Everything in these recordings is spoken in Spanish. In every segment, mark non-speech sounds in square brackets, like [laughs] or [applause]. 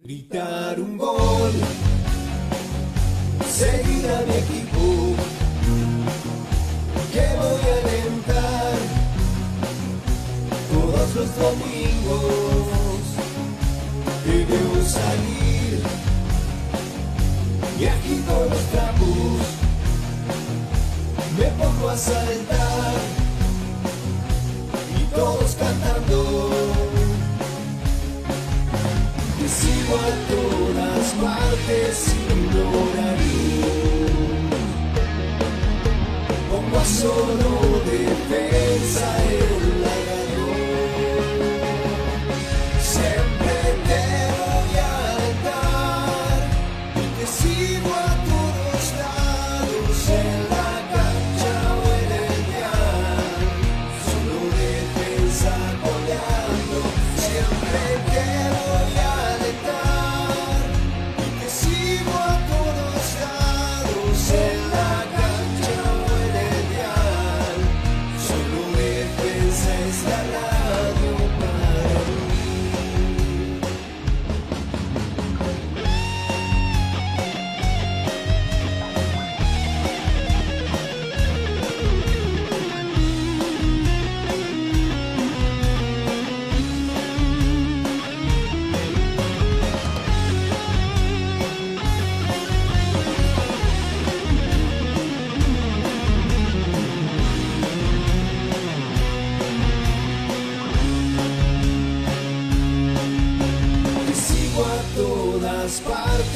Gritar un gol, seguir a mi equipo, los domingos, debo salir y agito los trapos, me pongo a saltar y todos cantando. Te a todas partes sin horario. Pongo a solo defensa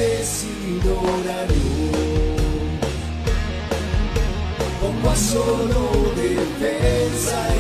partes sin horario. Pongo a solo defensa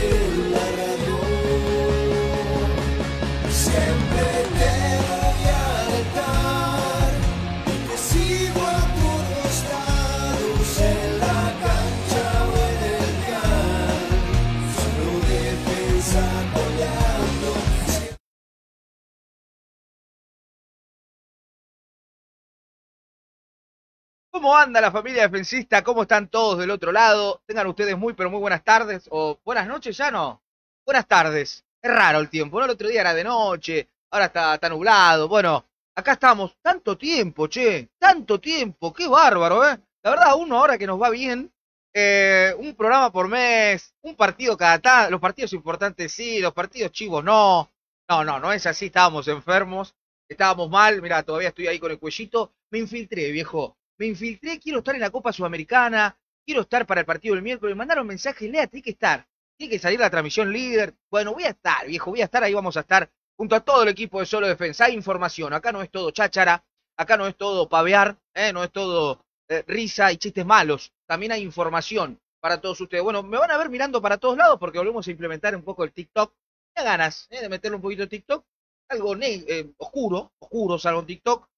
¿Cómo anda la familia defensista? ¿Cómo están todos del otro lado? Tengan ustedes muy, pero muy buenas tardes o buenas noches, ya no. Buenas tardes. Es raro el tiempo, ¿no? El otro día era de noche, ahora está, está nublado. Bueno, acá estamos. Tanto tiempo, che. Tanto tiempo. Qué bárbaro, ¿eh? La verdad, uno ahora que nos va bien, eh, un programa por mes, un partido cada tanto. Los partidos importantes sí, los partidos chivos no. No, no, no es así. Estábamos enfermos, estábamos mal. Mira, todavía estoy ahí con el cuellito. Me infiltré, viejo me infiltré, quiero estar en la Copa Sudamericana, quiero estar para el partido del miércoles, me mandaron mensajes, Lea, tiene que estar, tiene que salir la transmisión líder. Bueno, voy a estar, viejo, voy a estar, ahí vamos a estar junto a todo el equipo de Solo Defensa. Hay información, acá no es todo cháchara, acá no es todo pavear, ¿eh? no es todo eh, risa y chistes malos, también hay información para todos ustedes. Bueno, me van a ver mirando para todos lados porque volvemos a implementar un poco el TikTok. Me ganas ¿eh? de meterle un poquito de TikTok, algo eh, oscuro, oscuro, salgo en TikTok,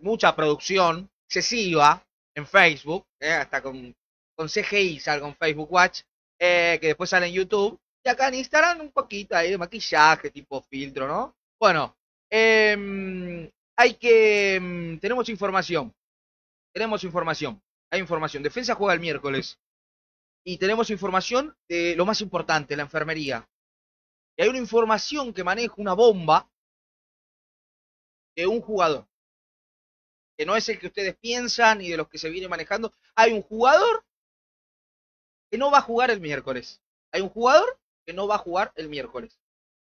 mucha producción, excesiva en Facebook, eh, hasta con, con CGI salgo en Facebook Watch, eh, que después sale en YouTube, y acá en Instagram un poquito ahí de maquillaje, tipo filtro, ¿no? Bueno, em, hay que... em, tenemos información, tenemos información, hay información. Defensa juega el miércoles, y tenemos información de lo más importante, la enfermería. Y hay una información que maneja una bomba de un jugador no es el que ustedes piensan y de los que se viene manejando. Hay un jugador que no va a jugar el miércoles. Hay un jugador que no va a jugar el miércoles.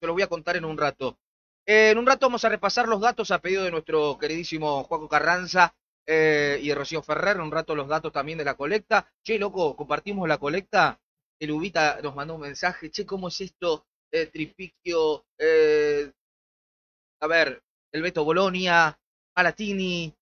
Te lo voy a contar en un rato. En un rato vamos a repasar los datos a pedido de nuestro queridísimo Juaco Carranza eh, y de Rocío Ferrer. En un rato los datos también de la colecta. Che, loco, compartimos la colecta. El Ubita nos mandó un mensaje. Che, ¿cómo es esto? Eh, eh, a ver, el Beto Bolonia, Malatini,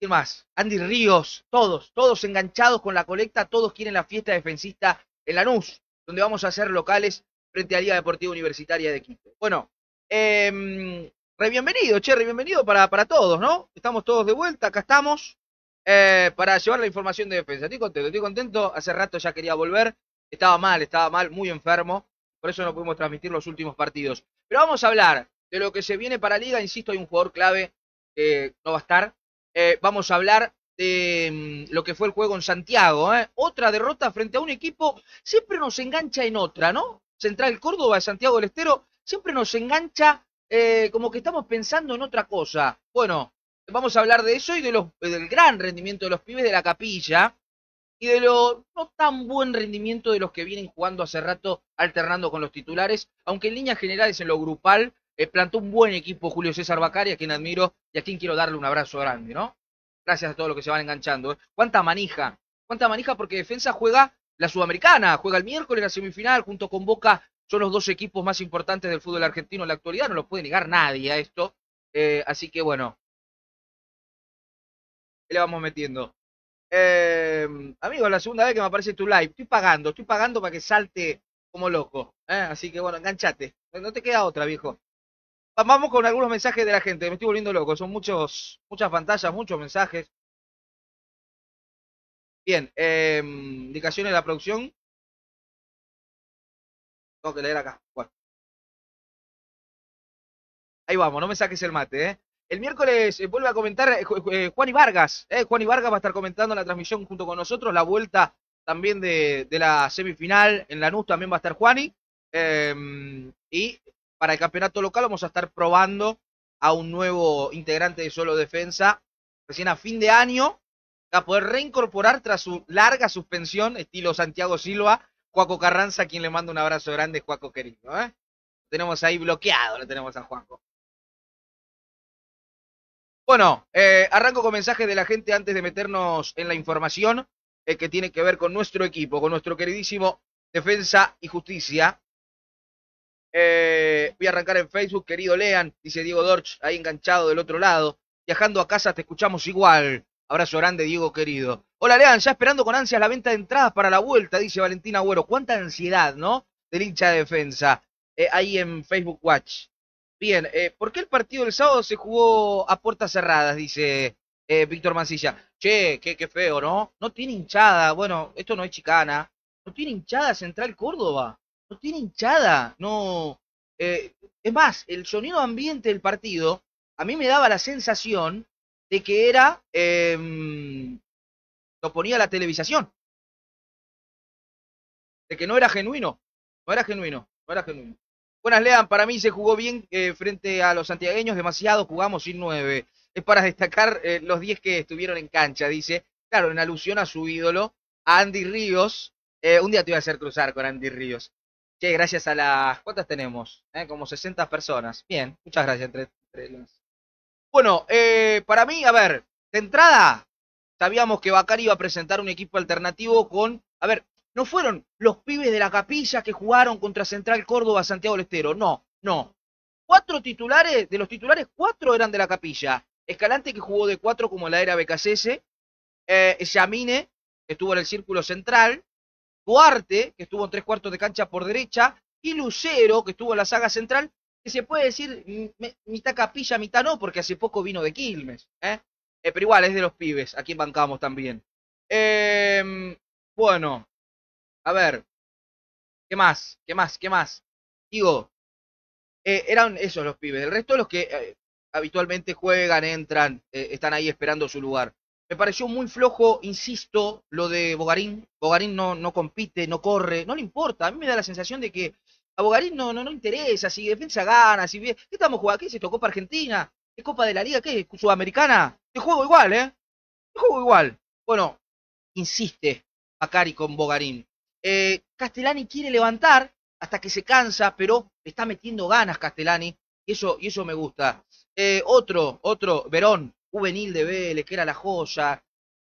¿Quién más? Andy Ríos, todos, todos enganchados con la colecta, todos quieren la fiesta defensista en Lanús, donde vamos a hacer locales frente a Liga Deportiva Universitaria de Quito. Bueno, eh, re bienvenido, che, bienvenido para, para todos, ¿no? Estamos todos de vuelta, acá estamos, eh, para llevar la información de defensa. Estoy contento, estoy contento, hace rato ya quería volver, estaba mal, estaba mal, muy enfermo, por eso no pudimos transmitir los últimos partidos. Pero vamos a hablar de lo que se viene para Liga, insisto, hay un jugador clave que no va a estar. Eh, vamos a hablar de mm, lo que fue el juego en Santiago. ¿eh? Otra derrota frente a un equipo, siempre nos engancha en otra, ¿no? Central Córdoba de Santiago del Estero, siempre nos engancha eh, como que estamos pensando en otra cosa. Bueno, vamos a hablar de eso y de los, del gran rendimiento de los pibes de la capilla y de lo no tan buen rendimiento de los que vienen jugando hace rato alternando con los titulares, aunque en líneas generales en lo grupal eh, plantó un buen equipo Julio César Bacari, a quien admiro y a quien quiero darle un abrazo grande, ¿no? Gracias a todos los que se van enganchando. ¿eh? ¿Cuánta manija? ¿Cuánta manija? Porque Defensa juega la Sudamericana, juega el miércoles la semifinal junto con Boca. Son los dos equipos más importantes del fútbol argentino en la actualidad, no lo puede negar nadie a esto. Eh, así que bueno, ¿qué le vamos metiendo? Eh, amigo, la segunda vez que me aparece tu live, estoy pagando, estoy pagando para que salte como loco. ¿eh? Así que bueno, enganchate. No te queda otra, viejo. Vamos con algunos mensajes de la gente, me estoy volviendo loco. Son muchos, muchas pantallas, muchos mensajes. Bien, eh, indicaciones de la producción. Tengo que leer acá. Ahí vamos, no me saques el mate, ¿eh? El miércoles eh, vuelve a comentar eh, eh, Juan y Vargas. Eh, Juan y Vargas va a estar comentando la transmisión junto con nosotros. La vuelta también de, de la semifinal en Lanús también va a estar Juani. Em, y para el campeonato local vamos a estar probando a un nuevo integrante de solo defensa recién a fin de año a poder reincorporar tras su larga suspensión, estilo Santiago Silva, Juaco Carranza, quien le mando un abrazo grande, Juaco querido. ¿eh? tenemos ahí bloqueado, lo tenemos a Juaco. Bueno, eh, arranco con mensajes de la gente antes de meternos en la información eh, que tiene que ver con nuestro equipo, con nuestro queridísimo Defensa y Justicia. Eh, voy a arrancar en Facebook, querido Lean, dice Diego Dorch, ahí enganchado del otro lado. Viajando a casa te escuchamos igual. Abrazo grande, Diego querido. Hola Lean, ya esperando con ansias la venta de entradas para la vuelta, dice Valentina Agüero. Cuánta ansiedad, ¿no? Del hincha de defensa. ahí en Facebook Watch. Bien, eh, ¿por qué el partido del sábado se jugó a puertas cerradas? Dice eh, Víctor Mancilla. Che, qué, qué feo, ¿no? No tiene hinchada. Bueno, esto no es chicana. No tiene hinchada Central Córdoba. No tiene hinchada. No. Eh, es más, el sonido ambiente del partido a mí me daba la sensación de que era. Eh, lo ponía la televisación. De que no era genuino. No era genuino. No era genuino. Buenas, Lean. Para mí se jugó bien eh, frente a los santiagueños. Demasiado jugamos sin nueve. Es para destacar eh, los diez que estuvieron en cancha, dice. Claro, en alusión a su ídolo, Andy Ríos. Eh, un día te voy a hacer cruzar con Andy Ríos. Che, gracias a las. ¿Cuántas tenemos? Como 60 personas. Bien, muchas gracias entre, los... Bueno, para mí, a ver, de entrada, sabíamos que Bacari iba a presentar un equipo alternativo con. A ver, no fueron los pibes de la capilla que jugaron contra Central Córdoba, Santiago del Estero. No, no. Cuatro titulares, de los titulares, cuatro eran de la capilla. Escalante que jugó de cuatro como la era BKCS. Eh, Yamine, que estuvo en el círculo central. Duarte, que estuvo en tres cuartos de cancha por derecha. Y Lucero, que estuvo en la saga central. Que se puede decir mitad capilla, mitad no, porque hace poco vino de Quilmes. ¿eh? Eh, pero igual es de los pibes, aquí bancamos también. Em, bueno, a ver, ¿qué más? ¿Qué más? ¿Qué más? Digo, eh, eran esos los pibes. El resto de los que eh, habitualmente juegan, entran, eh, están ahí esperando su lugar. Me pareció muy flojo, insisto, lo de Bogarín. Bogarín no, no compite, no corre, no le importa. A mí me da la sensación de que a Bogarín no, no, no interesa. Si defensa gana, si ¿qué estamos jugando? ¿Qué es esto? ¿Copa Argentina? ¿Qué Copa de la Liga? ¿Qué? ¿Sudamericana? Te juego igual, ¿eh? Te juego igual. Bueno, insiste Acari con Bogarín. Eh, Castellani quiere levantar hasta que se cansa, pero está metiendo ganas Castellani y eso, y eso me gusta. Eh, otro, otro, Verón, juvenil de Vélez, que era la joya.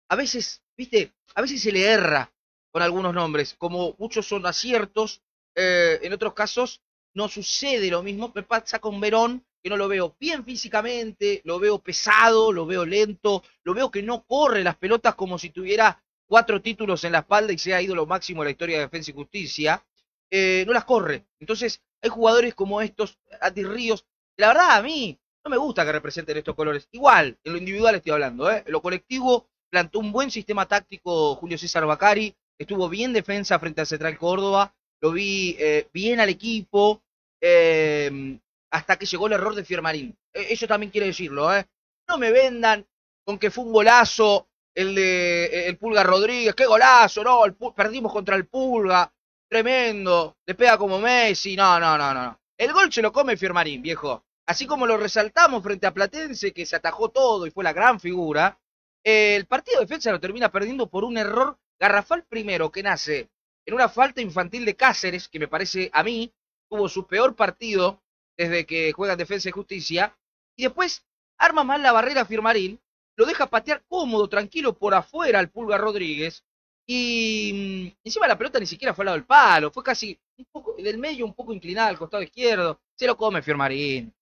A veces, viste, a veces se le erra con algunos nombres, como muchos son aciertos, eh, en otros casos no sucede lo mismo. Me pasa con Verón, que no lo veo bien físicamente, lo veo pesado, lo veo lento, lo veo que no corre las pelotas como si tuviera cuatro títulos en la espalda y se ha ido lo máximo en la historia de Defensa y Justicia, eh, no las corre. Entonces, hay jugadores como estos, Ati Ríos, la verdad a mí no me gusta que representen estos colores. Igual, en lo individual estoy hablando, ¿eh? En lo colectivo plantó un buen sistema táctico Julio César Bacari, estuvo bien defensa frente al Central Córdoba, lo vi eh, bien al equipo, eh, hasta que llegó el error de Fiermarín. Eh, Eso también quiere decirlo, ¿eh? No me vendan con que fue un golazo el de el Pulga Rodríguez, qué golazo, no, el perdimos contra el Pulga, tremendo, le pega como Messi, no, no, no. no. El gol se lo come Fiermarín, viejo. Así como lo resaltamos frente a Platense, que se atajó todo y fue la gran figura, el partido de defensa lo termina perdiendo por un error garrafal primero, que nace en una falta infantil de Cáceres, que me parece a mí, tuvo su peor partido desde que juega en Defensa y Justicia, y después arma mal la barrera Firmarín, lo deja patear cómodo, tranquilo, por afuera al Pulga Rodríguez, y mm, encima la pelota ni siquiera fue al lado del palo, fue casi un poco del medio, un poco inclinada al costado izquierdo, se lo come Firmarín,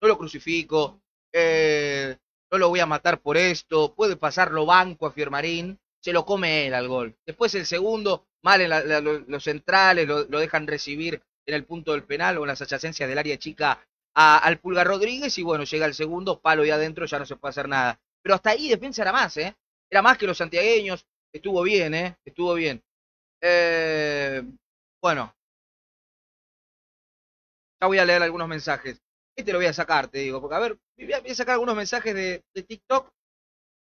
no lo crucifico, eh, no lo voy a matar por esto, puede pasarlo banco a Firmarín, se lo come él al gol. Después el segundo, mal en los centrales, lo, dejan recibir en el punto del penal o en las adyacencias del área chica al Pulga Rodríguez y bueno, llega el segundo, palo y adentro, ya no se puede hacer nada. Pero hasta ahí defensa era más, ¿eh? Era más que los santiagueños, estuvo bien, ¿eh? Estuvo bien. Eh, bueno. Ya voy a leer algunos mensajes. Este lo voy a sacar, te digo, porque a ver, voy a, sacar algunos mensajes de, de TikTok.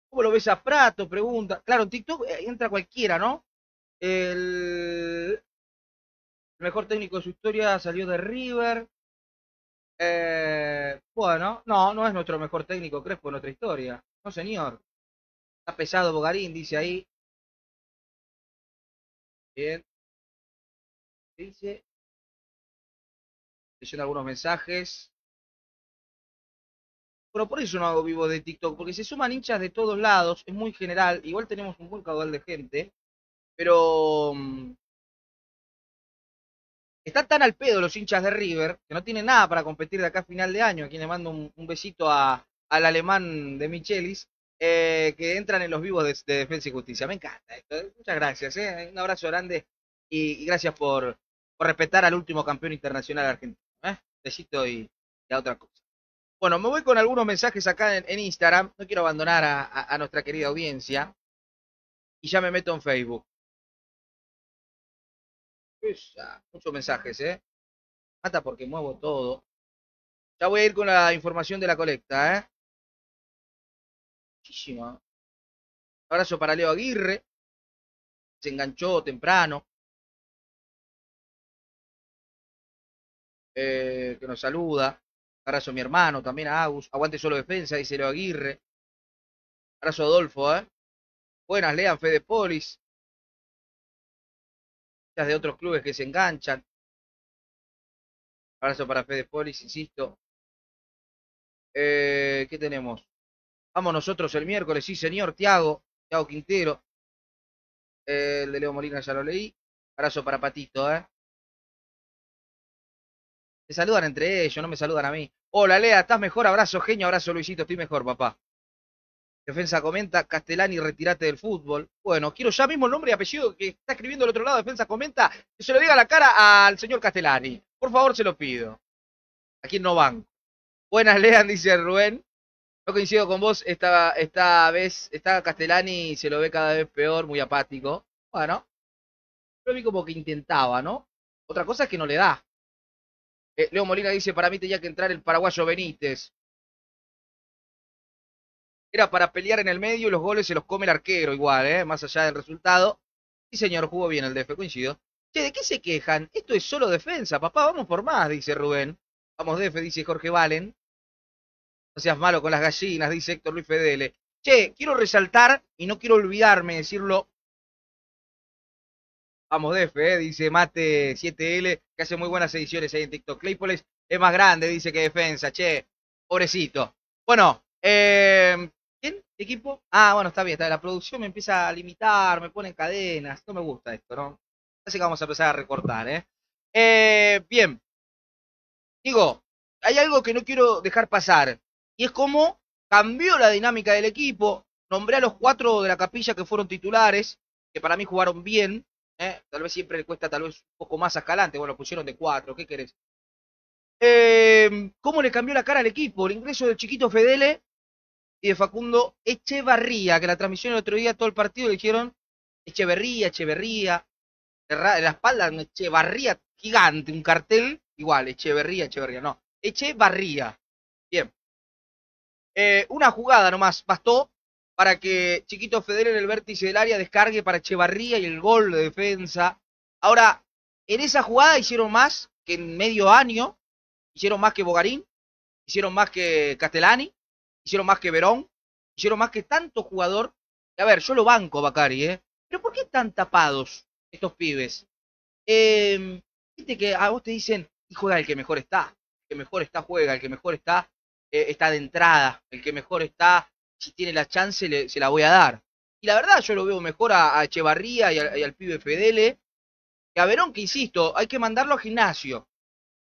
¿Cómo lo ves a Prato? Pregunta. Claro, en TikTok eh, entra cualquiera, ¿no? El, el mejor técnico de su historia salió de River. Eh, bueno, no, no es nuestro mejor técnico Crespo en nuestra historia. No, señor. Está pesado Bogarín, dice ahí. Bien. Dice. Leyendo algunos mensajes. Bueno, por eso no hago vivo de TikTok, porque se suman hinchas de todos lados, es muy general, igual tenemos un buen caudal de gente, pero mm, están tan al pedo los hinchas de River, que no tienen nada para competir de acá a final de año, a quien le mando un, besito a, al alemán de Michelis, eh, que entran en los vivos de, de Defensa y Justicia. Me encanta esto, eh. muchas gracias, eh. un abrazo grande y, gracias por, por respetar al último campeón internacional argentino. ¿eh? Besito y a otra cosa. Bueno, me voy con algunos mensajes acá en, Instagram. No quiero abandonar a, nuestra querida audiencia. Y ya me meto en Facebook. Muchos mensajes, ¿eh? Mata porque muevo todo. Ya voy a ir con la información de la colecta, ¿eh? Muchísima. Abrazo para Leo Aguirre. Se enganchó temprano. Eh, que nos saluda. Abrazo a mi hermano, también a Agus. Aguante solo defensa, dice Leo Aguirre. Abrazo a Adolfo, ¿eh? Buenas, lean Fede Polis. De otros clubes que se enganchan. Abrazo para Fede Polis, insisto. Eh, ¿Qué tenemos? Vamos nosotros el miércoles, sí, señor. Tiago, Tiago Quintero. Eh, el de Leo Molina ya lo leí. Abrazo para Patito, ¿eh? Se saludan entre ellos, no me saludan a mí. Hola, Lea, ¿estás mejor? Abrazo, genio, abrazo, Luisito, estoy mejor, papá. Defensa comenta, Castellani, retirate del fútbol. Bueno, quiero ya mismo el nombre y apellido que está escribiendo del otro lado, Defensa comenta, que se lo diga la cara al señor Castellani. Por favor, se lo pido. Aquí no van. Buenas, Lean, [laughs] dice Rubén. No coincido con vos, esta, esta vez está Castellani y se lo ve cada vez peor, muy apático. Bueno, yo vi como que intentaba, ¿no? Otra cosa es que no le da. Eh, Leo Molina dice, para mí tenía que entrar el paraguayo Benítez. Era para pelear en el medio y los goles se los come el arquero igual, ¿eh? Más allá del resultado. Sí, señor, jugó bien el DF, coincido. Che, ¿de qué se quejan? Esto es solo defensa, papá, vamos por más, dice Rubén. Vamos DF, dice Jorge Valen. No seas malo con las gallinas, dice Héctor Luis Fedele. Che, quiero resaltar, y no quiero olvidarme de decirlo. Vamos DF, eh, dice Mate 7L, que hace muy buenas ediciones ahí en TikTok. Claypoles es más grande, dice que defensa, che, pobrecito. Bueno, eh, ¿quién? ¿Equipo? Ah, bueno, está bien, está bien. La producción me empieza a limitar, me pone en cadenas. No me gusta esto, ¿no? Así que vamos a empezar a recortar, ¿eh? Eh, bien. Digo, hay algo que no quiero dejar pasar. Y es cómo cambió la dinámica del equipo. Nombré a los cuatro de la capilla que fueron titulares, que para mí jugaron bien. ¿Eh? Tal vez siempre le cuesta tal vez un poco más a Escalante. Bueno, pusieron de cuatro, ¿qué querés? Eh, ¿Cómo le cambió la cara al equipo? El ingreso del chiquito Fedele y de Facundo Echevarría, que la transmisión el otro día todo el partido le dijeron Echeverría, Echeverría. En la espalda Echevarría gigante, un cartel igual, Echeverría, Echeverría, no, Echevarría. Bien. Eh, una jugada nomás bastó para que Chiquito Federer en el vértice del área descargue para Echevarría y el gol de defensa. Ahora, en esa jugada hicieron más que en medio año, hicieron más que Bogarín, hicieron más que Castellani, hicieron más que Verón, hicieron más que tanto jugador. A ver, yo lo banco, Bacari, ¿eh? Pero ¿por qué están tapados estos pibes? Eh, Viste que a vos te dicen, y juega el que mejor está, el que mejor está juega, el que mejor está eh, está de entrada, el que mejor está, si tiene la chance le, se la voy a dar. Y la verdad yo lo veo mejor a, a Echevarría y, a- y al pibe Fedele, que a Verón, que insisto, hay que mandarlo al gimnasio.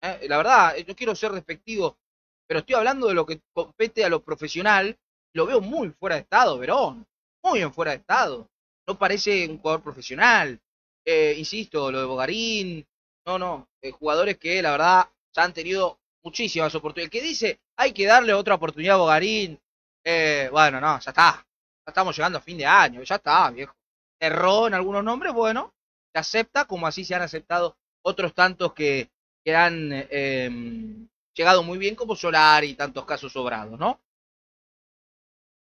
¿eh? La verdad, eh, no quiero ser despectivo, pero estoy hablando de lo que compete a lo profesional, lo veo muy fuera de estado, Verón, muy en fuera de estado. No parece un jugador profesional. Eh, insisto, lo de Bogarín, no, no, eh, jugadores que la verdad ya han tenido muchísimas oportunidades. El que dice, hay que darle otra oportunidad a Bogarín, eh, bueno, no, ya está. Ya estamos llegando a fin de año, ya está, viejo. Erró en algunos nombres, bueno, se acepta, como así se han aceptado otros tantos que, que han em, llegado muy bien, como Solar y tantos casos sobrados, ¿no?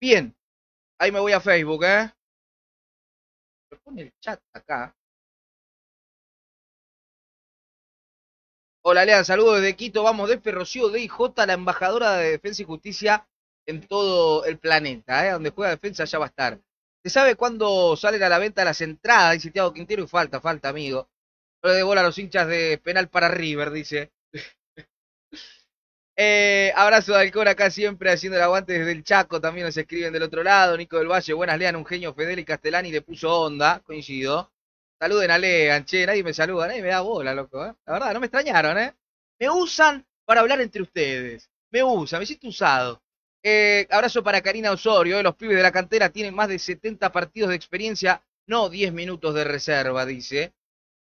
Bien, ahí me voy a Facebook, ¿eh? Me pone el chat acá. Hola, Lean, saludos desde Quito. Vamos de Ferrocío de IJ, la embajadora de Defensa y Justicia en todo el planeta, ¿eh? Donde juega defensa ya va a estar. ¿Se sabe cuándo salen a la venta las entradas? Dice Tiago Quintero y falta, falta, amigo. No le dé bola a los hinchas de penal para River, dice. [laughs] Eh, abrazo de Alcor acá siempre haciendo el aguante desde el Chaco. También nos escriben del otro lado. Nico del Valle, buenas lean, un genio Fedel y Castellani le puso onda. Coincido. Saluden a Lean, che, nadie me saluda, nadie me da bola, loco. ¿eh? La verdad, no me extrañaron, ¿eh? Me usan para hablar entre ustedes. Me usan, me siento usado. Eh, abrazo para Karina Osorio. eh, Los pibes de la cantera tienen más de 70 partidos de experiencia, no 10 minutos de reserva, dice.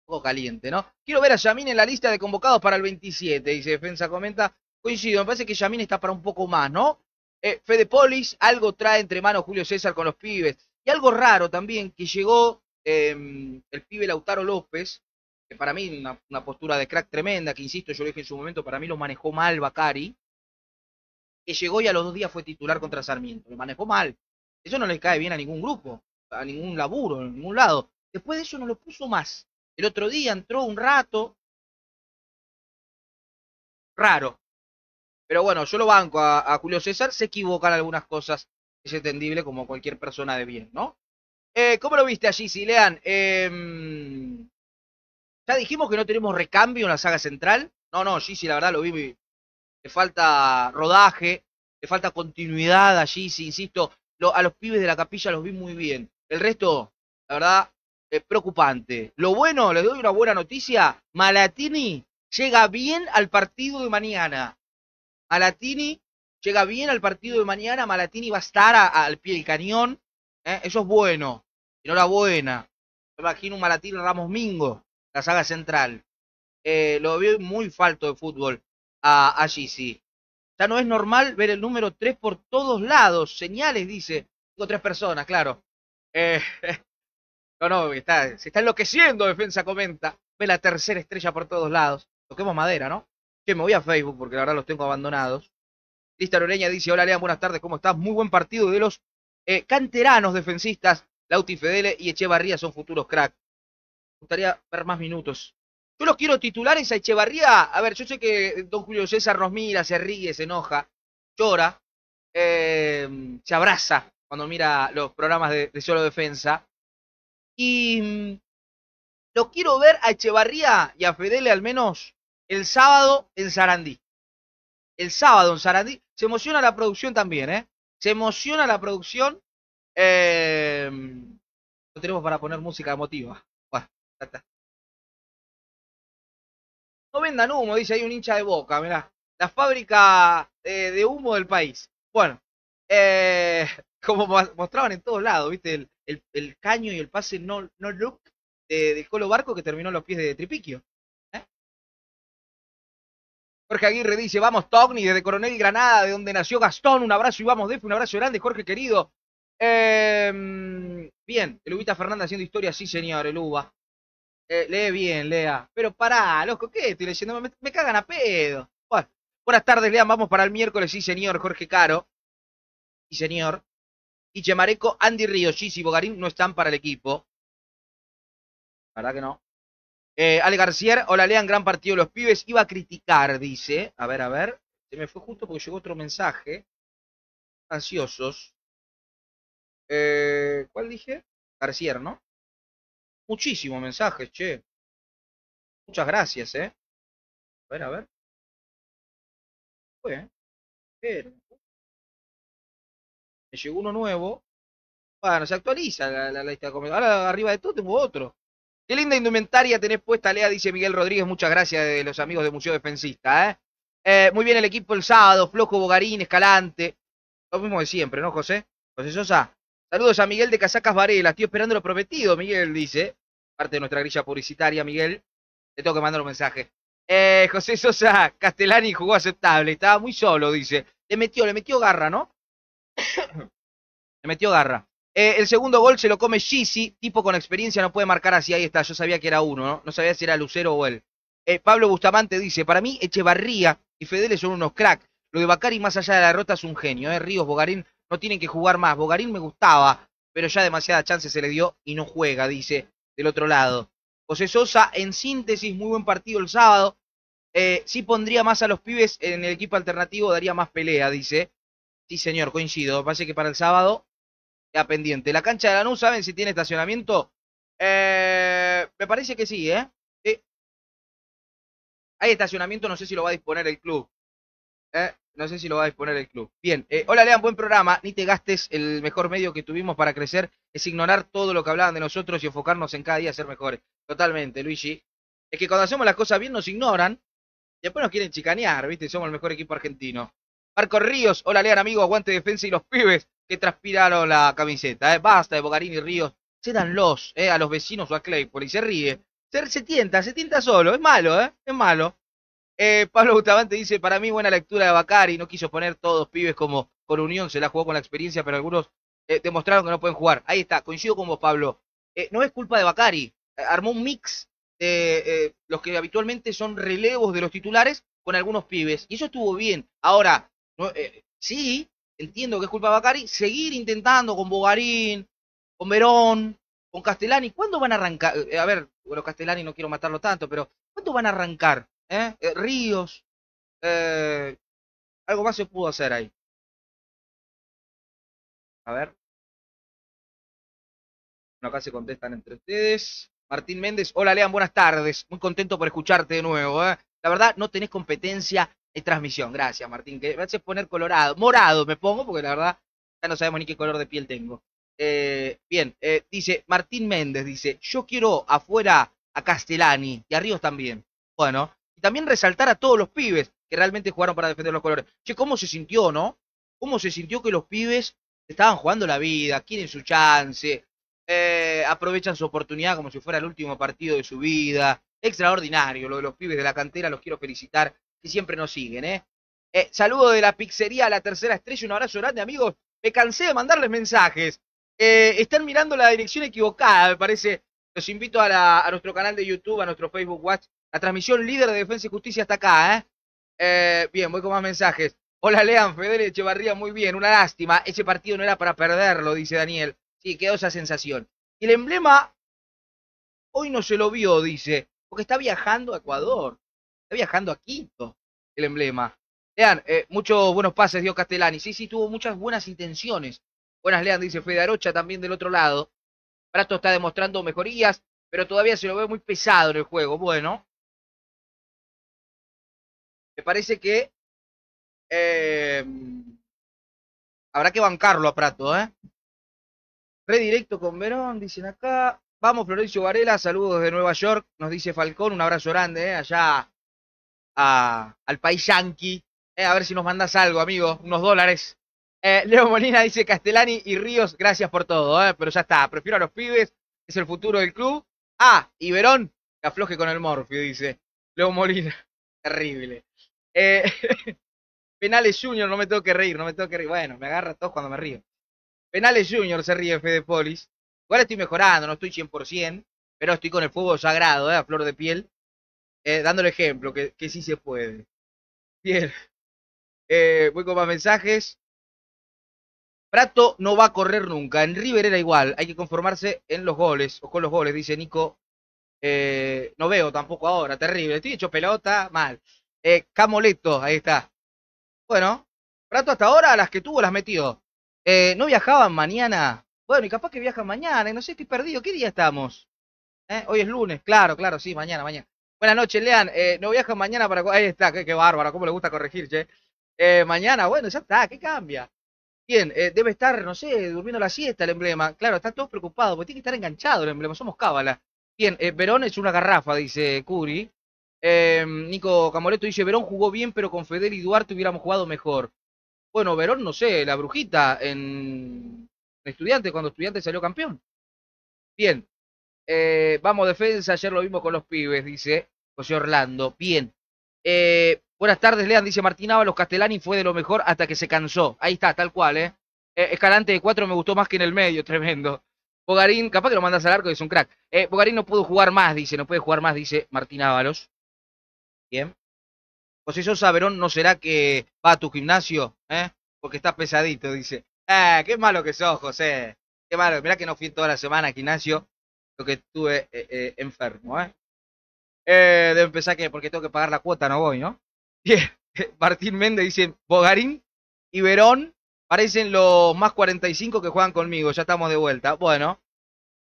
Un poco caliente, ¿no? Quiero ver a Yamin en la lista de convocados para el 27, dice Defensa Comenta. Coincido, me parece que Yamin está para un poco más, ¿no? Eh, Fede Polis, algo trae entre manos Julio César con los pibes. Y algo raro también, que llegó eh, el pibe Lautaro López, que para mí una, una postura de crack tremenda, que insisto, yo lo dije en su momento, para mí lo manejó mal Bacari, que llegó y a los dos días fue titular contra Sarmiento. Lo manejó mal. Eso no le cae bien a ningún grupo, a ningún laburo, en ningún lado. Después de eso no lo puso más. El otro día entró un rato. Raro. Pero bueno, yo lo banco a, a Julio César, se equivocan algunas cosas, es entendible como cualquier persona de bien, ¿no? Eh, ¿Cómo lo viste allí, Silean? Eh, ya dijimos que no tenemos recambio en la saga central. No, no, Gigi, la verdad lo vi. Le falta rodaje, le falta continuidad allí, sí, insisto. Lo, a los pibes de la capilla los vi muy bien. El resto, la verdad, es preocupante. Lo bueno, les doy una buena noticia. Malatini llega bien al partido de mañana. Malatini llega bien al partido de mañana. Malatini va a estar al pie del cañón. ¿eh? Eso es bueno. Enhorabuena. Me imagino un Malatini Ramos Mingo, la saga central. Eh, lo veo muy falto de fútbol a, a Gigi. Ya no es normal ver el número 3 por todos lados. Señales, dice. Tengo tres personas, claro. Eh, [laughs] no, no, está, se está enloqueciendo, defensa comenta. Ve la tercera estrella por todos lados. Toquemos madera, ¿no? Que me voy a Facebook porque la verdad los tengo abandonados. Lista Loreña dice, hola Lean, buenas tardes, ¿cómo estás? Muy buen partido de los eh, canteranos defensistas. Lauti Fedele y Echevarría son futuros crack. Me gustaría ver más minutos. Yo los quiero titulares a Echevarría. A ver, yo sé que don Julio César nos mira, se ríe, se enoja, llora, eh, se abraza cuando mira los programas de, solo defensa. Y mm, lo quiero ver a Echevarría y a Fedele al menos el sábado en Sarandí. El sábado en Sarandí. Se emociona la producción también, ¿eh? Se emociona la producción. Eh, no tenemos para poner música emotiva. Bueno. No vendan humo, dice ahí un hincha de boca, mirá. La fábrica de humo del país. Bueno, eh, [laughs] como mo- mostraban en todos lados, ¿viste? El, el- caño y el pase no, no look de, Colo Barco que terminó en los pies de Tripiquio. ¿eh? Jorge Aguirre dice, vamos Togni, desde Coronel Granada, de donde nació Gastón, un abrazo y vamos Def, un abrazo grande, Jorge querido. Eh, bien, el Ubita Fernández haciendo historia, sí señor, el Uba. Eh, lee bien, Lea. Pero pará, loco, ¿qué estoy leyendo? Me, cagan a pedo. Bueno, buenas tardes, Lea. Vamos para el miércoles, sí, señor. Jorge Caro. Sí, señor. Y Chemareco, Andy Ríos, Gis y Bogarín no están para el equipo. ¿Verdad que no? Eh, Ale García, hola, lean gran partido los pibes. Iba a criticar, dice. A ver, a ver. Se me fue justo porque llegó otro mensaje. Ansiosos. Eh, ¿Cuál dije? García, ¿no? Muchísimos mensajes, che. Muchas gracias, ¿eh? A ver, a ver. Fue. Pero, me llegó uno nuevo. Bueno, se actualiza la lista de comentarios. Ahora arriba de todo tengo otro. Qué linda indumentaria tenés puesta, Lea, dice Miguel Rodríguez. Muchas gracias de los amigos de Museo Defensista, ¿eh? Eh, muy bien el equipo el sábado, Flojo, Bogarín, Escalante. Lo mismo de siempre, ¿no, José? José Sosa. Saludos a Miguel de Casacas Varela. Estoy esperando lo prometido, Miguel, dice. Parte de nuestra grilla publicitaria, Miguel. Le tengo que mandar un mensaje. Eh, José Sosa, Castellani jugó aceptable. Estaba muy solo, dice. Le metió, le metió garra, ¿no? [coughs] le metió garra. Eh, el segundo gol se lo come Gisi, tipo con experiencia no puede marcar así, ahí está, yo sabía que era uno, ¿no? No sabía si era Lucero o él. Eh, Pablo Bustamante dice, para mí Echevarría y Fedele son unos crack. Lo de Bacari más allá de la derrota es un genio, ¿eh? Ríos, Bogarín no tienen que jugar más. Bogarín me gustaba, pero ya demasiada chance se le dio y no juega, dice del otro lado. José Sosa, en síntesis, muy buen partido el sábado. Eh, sí pondría más a los pibes en el equipo alternativo, daría más pelea, dice. Sí, señor, coincido. Parece que para el sábado queda pendiente. La cancha de Lanús, ¿saben si tiene estacionamiento? Eh, me parece que sí, ¿eh? Hay estacionamiento, no sé si lo va a disponer el club. ¿Eh? No sé si lo va a disponer el club. Bien, eh, hola Lean, buen programa. Ni te gastes el mejor medio que tuvimos para crecer. Es ignorar todo lo que hablaban de nosotros y enfocarnos en cada día a ser mejores. Totalmente, Luigi. Es que cuando hacemos las cosas bien nos ignoran. Y después nos quieren chicanear, ¿viste? Somos el mejor equipo argentino. Marco Ríos, hola Lean, amigo, aguante defensa y los pibes que transpiraron la camiseta. ¿eh? Basta de Bocarín y Ríos. Cédanlos ¿eh? a los vecinos o a Claypool y se ríe. Se, se tienta, se tienta solo. Es malo, ¿eh? Es malo. Eh, Pablo Bustamante dice, para mí buena lectura de Bacari, no quiso poner todos pibes como con Unión, se la jugó con la experiencia, pero algunos eh, demostraron que no pueden jugar. Ahí está, coincido con vos, Pablo. Eh, no es culpa de Bacari, armó un mix de los que habitualmente son relevos de los titulares con algunos pibes, y eso estuvo bien. Ahora, no, sí, entiendo que es culpa de Bacari, seguir intentando con Bogarín, con Verón, con Castellani, ¿cuándo van a arrancar? a ver, bueno, Castellani no quiero matarlo tanto, pero ¿cuándo van a arrancar? ¿Eh? Eh, Ríos. Eh, algo más se pudo hacer ahí. A ver. Bueno, acá se contestan entre ustedes. Martín Méndez, hola Lean, buenas tardes. Muy contento por escucharte de nuevo. ¿eh? La verdad, no tenés competencia en transmisión. Gracias, Martín. Que me haces poner colorado. Morado me pongo, porque la verdad ya no sabemos ni qué color de piel tengo. Eh, bien, dice Martín Méndez, dice, yo quiero afuera a Castellani y a Ríos también. Bueno, y también resaltar a todos los pibes que realmente jugaron para defender los colores. Che, ¿cómo se sintió, no? ¿Cómo se sintió que los pibes estaban jugando la vida, quieren su chance, eh, aprovechan su oportunidad como si fuera el último partido de su vida? Extraordinario, lo de los pibes de la cantera, los quiero felicitar, que siempre nos siguen, ¿eh? eh saludo de la pizzería a la tercera estrella, un abrazo grande, amigos. Me cansé de mandarles mensajes. Eh, están mirando la dirección equivocada, me parece. Los invito a, la, a nuestro canal de YouTube, a nuestro Facebook Watch, la transmisión líder de Defensa y Justicia está acá, ¿eh? ¿eh? bien, voy con más mensajes. Hola, Lean, Fedele Echevarría, muy bien, una lástima. Ese partido no era para perderlo, dice Daniel. Sí, quedó esa sensación. Y el emblema, hoy no se lo vio, dice, porque está viajando a Ecuador. Está viajando a Quito, el emblema. Lean, eh, muchos buenos pases dio Castellani. Sí, sí, tuvo muchas buenas intenciones. Buenas, Lean, dice Fede Arocha, también del otro lado. Prato está demostrando mejorías, pero todavía se lo ve muy pesado en el juego. Bueno, me parece que eh, habrá que bancarlo a Prato, ¿eh? Redirecto con Verón, dicen acá. Vamos, Florencio Varela, saludos de Nueva York, nos dice Falcón, un abrazo grande, ¿eh? allá a, al país yanqui. Eh, a ver si nos mandas algo, amigo, unos dólares. Eh, Leo Molina dice Castellani y Ríos, gracias por todo, ¿eh? pero ya está, prefiero a los pibes, es el futuro del club. Ah, y Verón, que afloje con el Morfio, dice Leo Molina. [laughs] Terrible. Eh, [laughs] Penales Junior, no me tengo que reír, no me tengo que reír. Bueno, me agarra todos cuando me río. Penales Junior se ríe Fede Polis. Igual estoy mejorando, no estoy 100%. pero estoy con el fuego sagrado, ¿eh? a flor de piel, eh, dándole ejemplo, que, que sí se puede. Bien. [laughs] Eh, voy con más mensajes. Prato no va a correr nunca. En River era igual. Hay que conformarse en los goles o con los goles, dice Nico. Eh, no veo tampoco ahora. Terrible. Estoy hecho pelota. Mal. Eh, Camoleto, ahí está. Bueno, Prato hasta ahora las que tuvo las metió. Eh, ¿No viajaban mañana? Bueno, y capaz que viajan mañana. No sé, estoy perdido. ¿Qué día estamos? ¿Eh? Hoy es lunes. Claro, claro, sí, mañana, mañana. Buenas noches, Lean. Eh, ¿No viajan mañana para... Ahí está, qué, qué bárbaro. ¿Cómo le gusta corregir, che? Eh, mañana, bueno, ya está. ¿Qué cambia? Bien, debe estar, no sé, durmiendo la siesta el emblema. Claro, están todos preocupados, porque tiene que estar enganchado el emblema, somos cábala. Bien, Verón es una garrafa, dice Curi. Eh, Nico Camoleto dice, Verón jugó bien, pero con Fedel y Duarte hubiéramos jugado mejor. Bueno, Verón, no sé, la brujita en, Estudiantes, cuando Estudiantes salió campeón. Bien, eh, vamos defensa, ayer lo vimos con los pibes, dice José Orlando. Bien. Eh, buenas tardes, Lean, dice Martín Ábalos, Castellani fue de lo mejor hasta que se cansó. Ahí está, tal cual, ¿eh? eh Escalante de cuatro me gustó más que en el medio, [laughs] tremendo. Bogarín, capaz que lo mandas al arco es un crack. Bogarín no pudo jugar más, dice, no puede jugar más, dice Martín Ábalos. Bien. José Sosa Verón, ¿no será que va a tu gimnasio? ¿Eh? Porque está pesadito, dice. Eh, qué malo que sos, José. Qué malo. Mirá que no fui toda la semana al gimnasio, lo que estuve eh, eh, enfermo, ¿eh? Eh, debe empezar que porque tengo que pagar la cuota, no voy, ¿no? [laughs] Bien. Martín Méndez dice, Bogarín y Verón parecen los más 45 que juegan conmigo, ya estamos de vuelta. Bueno,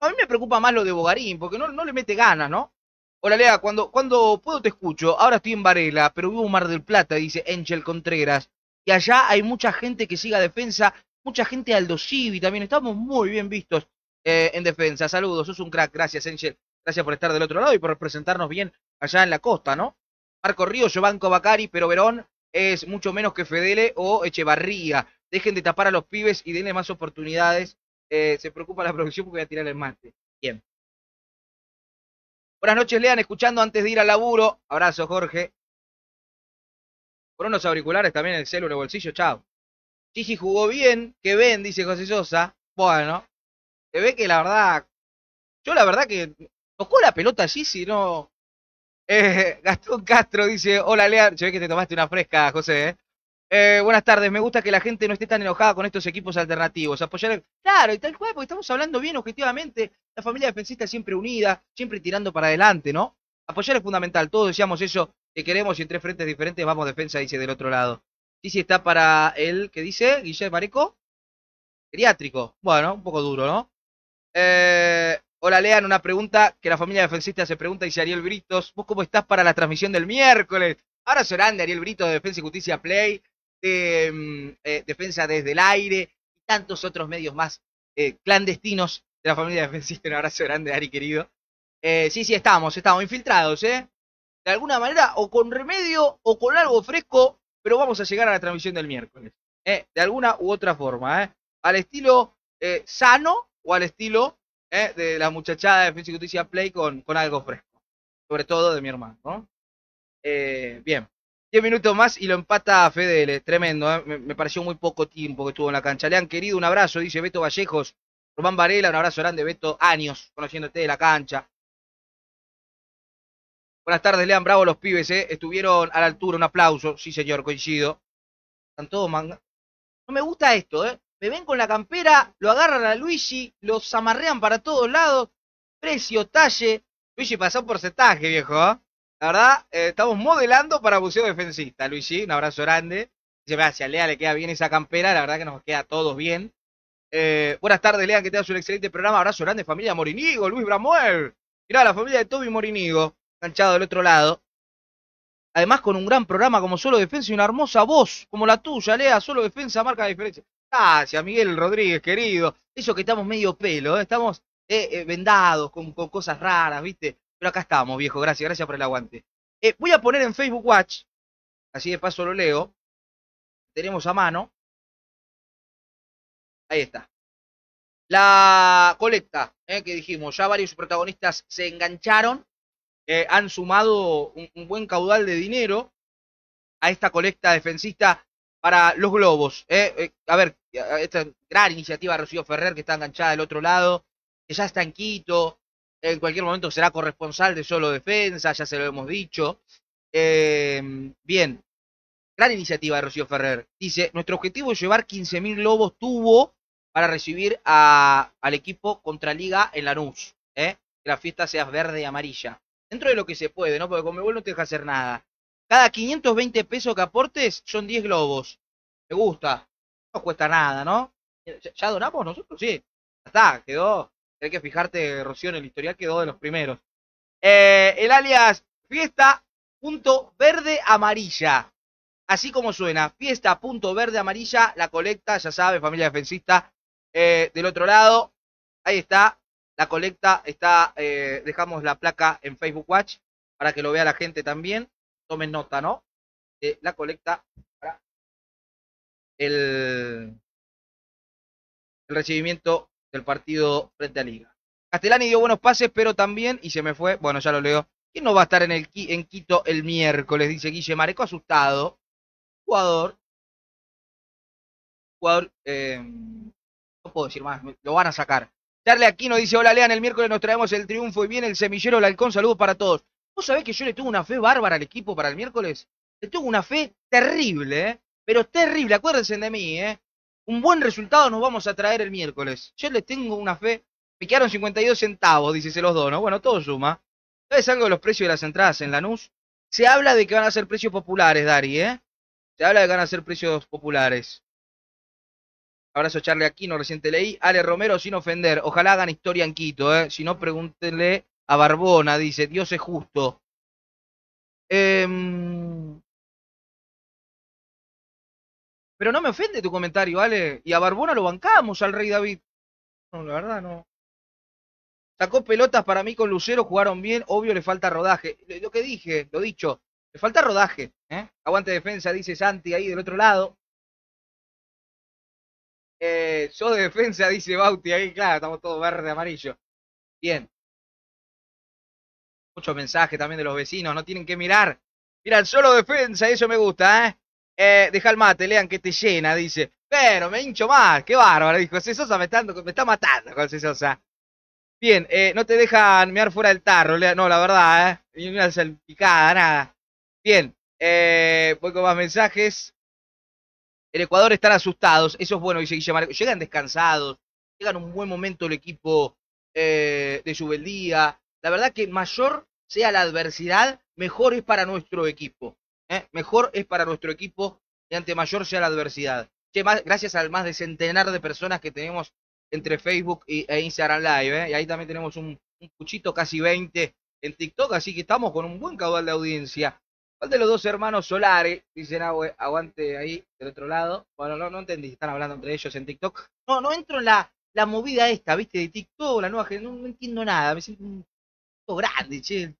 a mí me preocupa más lo de Bogarín, porque no le mete ganas, ¿no? Hola Lea, cuando, cuando puedo te escucho, ahora estoy en Varela, pero vivo en Mar del Plata, dice Angel Contreras. Y allá hay mucha gente que siga defensa, mucha gente Aldo Civi también, estamos muy bien vistos eh, en defensa. Saludos, sos un crack, gracias Angel, gracias por estar del otro lado y por representarnos bien allá en la costa, ¿no? Marco Ríos, Giovanco Bacari, pero Verón es mucho menos que Fedele o Echevarría. Dejen de tapar a los pibes y denle más oportunidades. Eh, se preocupa la producción porque voy a tirar el mate. Bien. Buenas noches, Lean, escuchando antes de ir al laburo. Abrazo, Jorge. Por unos auriculares también el celu en el bolsillo, chao. Chichi jugó bien, que ven, dice José Sosa. Bueno, se ve que la verdad, yo la verdad que tocó la pelota Gigi, no. Eh, [laughs] Gastón Castro dice, hola Lean, se ve que te tomaste una fresca, José. ¿eh? Eh, buenas tardes, me gusta que la gente no esté tan enojada con estos equipos alternativos. Apoyar, el- claro, y tal cual, porque estamos hablando bien objetivamente. La familia defensista siempre unida, siempre tirando para adelante, ¿no? Apoyar es fundamental, todos decíamos eso que queremos y en tres frentes diferentes vamos defensa, dice del otro lado. Sí, sí, está para el, ¿qué dice? Guillermo Mareco. Geriátrico. Bueno, un poco duro, ¿no? Eh, hola, Lean, una pregunta que la familia defensista se pregunta, dice Ariel Britos. ¿Vos cómo estás para la transmisión del miércoles? Ahora grande, Ariel Brito de Defensa y Justicia Play, de mm, eh, Defensa desde el aire y tantos otros medios más eh, clandestinos de la familia defensista. Un abrazo grande, Ari, querido. Eh, sí, sí, estamos, estamos infiltrados, ¿eh? De alguna manera, o con remedio o con algo fresco, pero vamos a llegar a la transmisión del miércoles. ¿eh? De alguna u otra forma, ¿eh? Al estilo eh, sano o al estilo ¿eh? de la muchachada de Defensa y Justicia Play con, con algo fresco. Sobre todo de mi hermano, ¿no? Eh, bien. 10 minutos más y lo empata Fedele. Tremendo, ¿eh? me, me pareció muy poco tiempo que estuvo en la cancha. Le han querido un abrazo, dice Beto Vallejos. Román Varela, un abrazo grande, Beto. Años conociéndote de la cancha. Buenas tardes, Lean Bravo, los pibes, ¿eh? Estuvieron a la altura, un aplauso. Sí, señor, coincido. Están todos manga. No me gusta esto, ¿eh? Me ven con la campera, lo agarran a Luigi, lo zamarrean para todos lados. Precio, talle. Luigi pasó porcentaje, viejo, ¿eh? La verdad, eh, estamos modelando para buceo defensista. Luigi, un abrazo grande. Dice, gracias, Lea, le queda bien esa campera. La verdad que nos queda a todos bien. Eh, buenas tardes, Lean, que tengas un excelente programa. Abrazo grande, familia Morinigo, Luis Bramuel. Mirá, la familia de Toby Morinigo, enganchado del otro lado. Además, con un gran programa como Solo Defensa y una hermosa voz como la tuya, Lea. Solo Defensa marca la diferencia. Gracias, Miguel Rodríguez, querido. Eso que estamos medio pelo, ¿eh? estamos eh, eh, vendados con, con cosas raras, ¿viste? Pero acá estamos, viejo. Gracias, gracias por el aguante. Eh, voy a poner en Facebook Watch, así de paso lo leo. Tenemos a mano. Ahí está. La colecta, eh, que dijimos, ya varios protagonistas se engancharon, eh, han sumado un, buen caudal de dinero a esta colecta defensista para los globos. eh. A ver, esta gran iniciativa de Rocío Ferrer que está enganchada del otro lado, que ya está en Quito, En cualquier momento será corresponsal de solo defensa, ya se lo hemos dicho. Eh, bien, gran iniciativa de Rocío Ferrer. Dice, nuestro objetivo es llevar 15.000 globos tubo para recibir a- al equipo contra Liga en Lanús. ¿eh? Que la fiesta sea verde y amarilla. Dentro de lo que se puede, ¿no? Porque Conmebol no te deja hacer nada. Cada 520 pesos que aportes son 10 globos. Me gusta. No cuesta nada, ¿no? ¿Ya, ya donamos nosotros? Sí. Ya está, quedó. Hay que fijarte, Rocío, en el historial quedó de los primeros. Eh, el alias fiesta punto verde amarilla. Así como suena, fiesta punto verde amarilla, la colecta, ya sabe, familia defensista. Eh, del otro lado, ahí está, la colecta está, eh, dejamos la placa en Facebook Watch para que lo vea la gente también. Tomen nota, ¿no? De la colecta para el recibimiento del partido frente a Liga. Castellani dio buenos pases, pero también, y se me fue, bueno, ya lo leo. ¿Quién no va a estar en, el, en Quito el miércoles? Dice Guille Mareco, asustado. Jugador. Jugador, eh, no puedo decir más, lo van a sacar. Charlie Aquino dice, hola Lean, el miércoles nos traemos el triunfo y viene el semillero, el halcón, saludos para todos. ¿Vos sabés que yo le tengo una fe bárbara al equipo para el miércoles? Le tengo una fe terrible, ¿eh? Pero terrible, acuérdense de mí, ¿eh? Un buen resultado nos vamos a traer el miércoles. Yo le tengo una fe. Me quedaron 52 centavos, dice, se los dono. Bueno, todo suma. ¿Sabes algo de los precios de las entradas en Lanús? Se habla de que van a ser precios populares, Dari, ¿eh? Se habla de que van a ser precios populares. Abrazo Charlie Aquino, recién te leí. Ale Romero, sin ofender. Ojalá hagan historia en Quito, ¿eh? Si no, pregúntenle a Barbona, dice. Dios es justo. Em, Pero no me ofende tu comentario, Ale. Y a Barbona lo bancamos al Rey David. No, la verdad no. Sacó pelotas para mí con Lucero, jugaron bien. Obvio le falta rodaje. Lo- Lo que dije, lo dicho. Le falta rodaje. ¿eh? Aguante defensa, dice Santi ahí del otro lado. Eh, yo de defensa, dice Bauti ahí, claro, estamos todos verde, amarillo. Bien. Muchos mensajes también de los vecinos, no tienen que mirar. Miran solo defensa, eso me gusta, ¿eh? Eh, deja el mate, lean que te llena, dice. Pero me hincho más, qué bárbaro, dijo. José Sosa me está, me está matando, José Sosa. Bien, eh, no te dejan mirar fuera del tarro, Lea- no, la verdad, ¿eh? Ni una salpicada, nada. Bien, eh, voy con más mensajes. El Ecuador están asustados, eso es bueno, dice Guille Mareco. Llegan descansados, llegan un buen momento el equipo eh, de Subeldía. La verdad que mayor sea la adversidad, mejor es para nuestro equipo. ¿Eh? Mejor es para nuestro equipo y ante mayor sea la adversidad. Che, más, gracias al más de centenar de personas que tenemos entre Facebook e Instagram Live. ¿eh? Y ahí también tenemos un, un puchito casi 20 en TikTok, así que estamos con un buen caudal de audiencia. ¿Cuál de los dos hermanos Solare? Dicen "Abue- aguante ahí del otro lado. Bueno, no, no entendí, están hablando entre ellos en TikTok. No, no entro en la, la movida esta, ¿viste? De TikTok, la nueva generación, no, no entiendo nada, me siento un poco grande, che.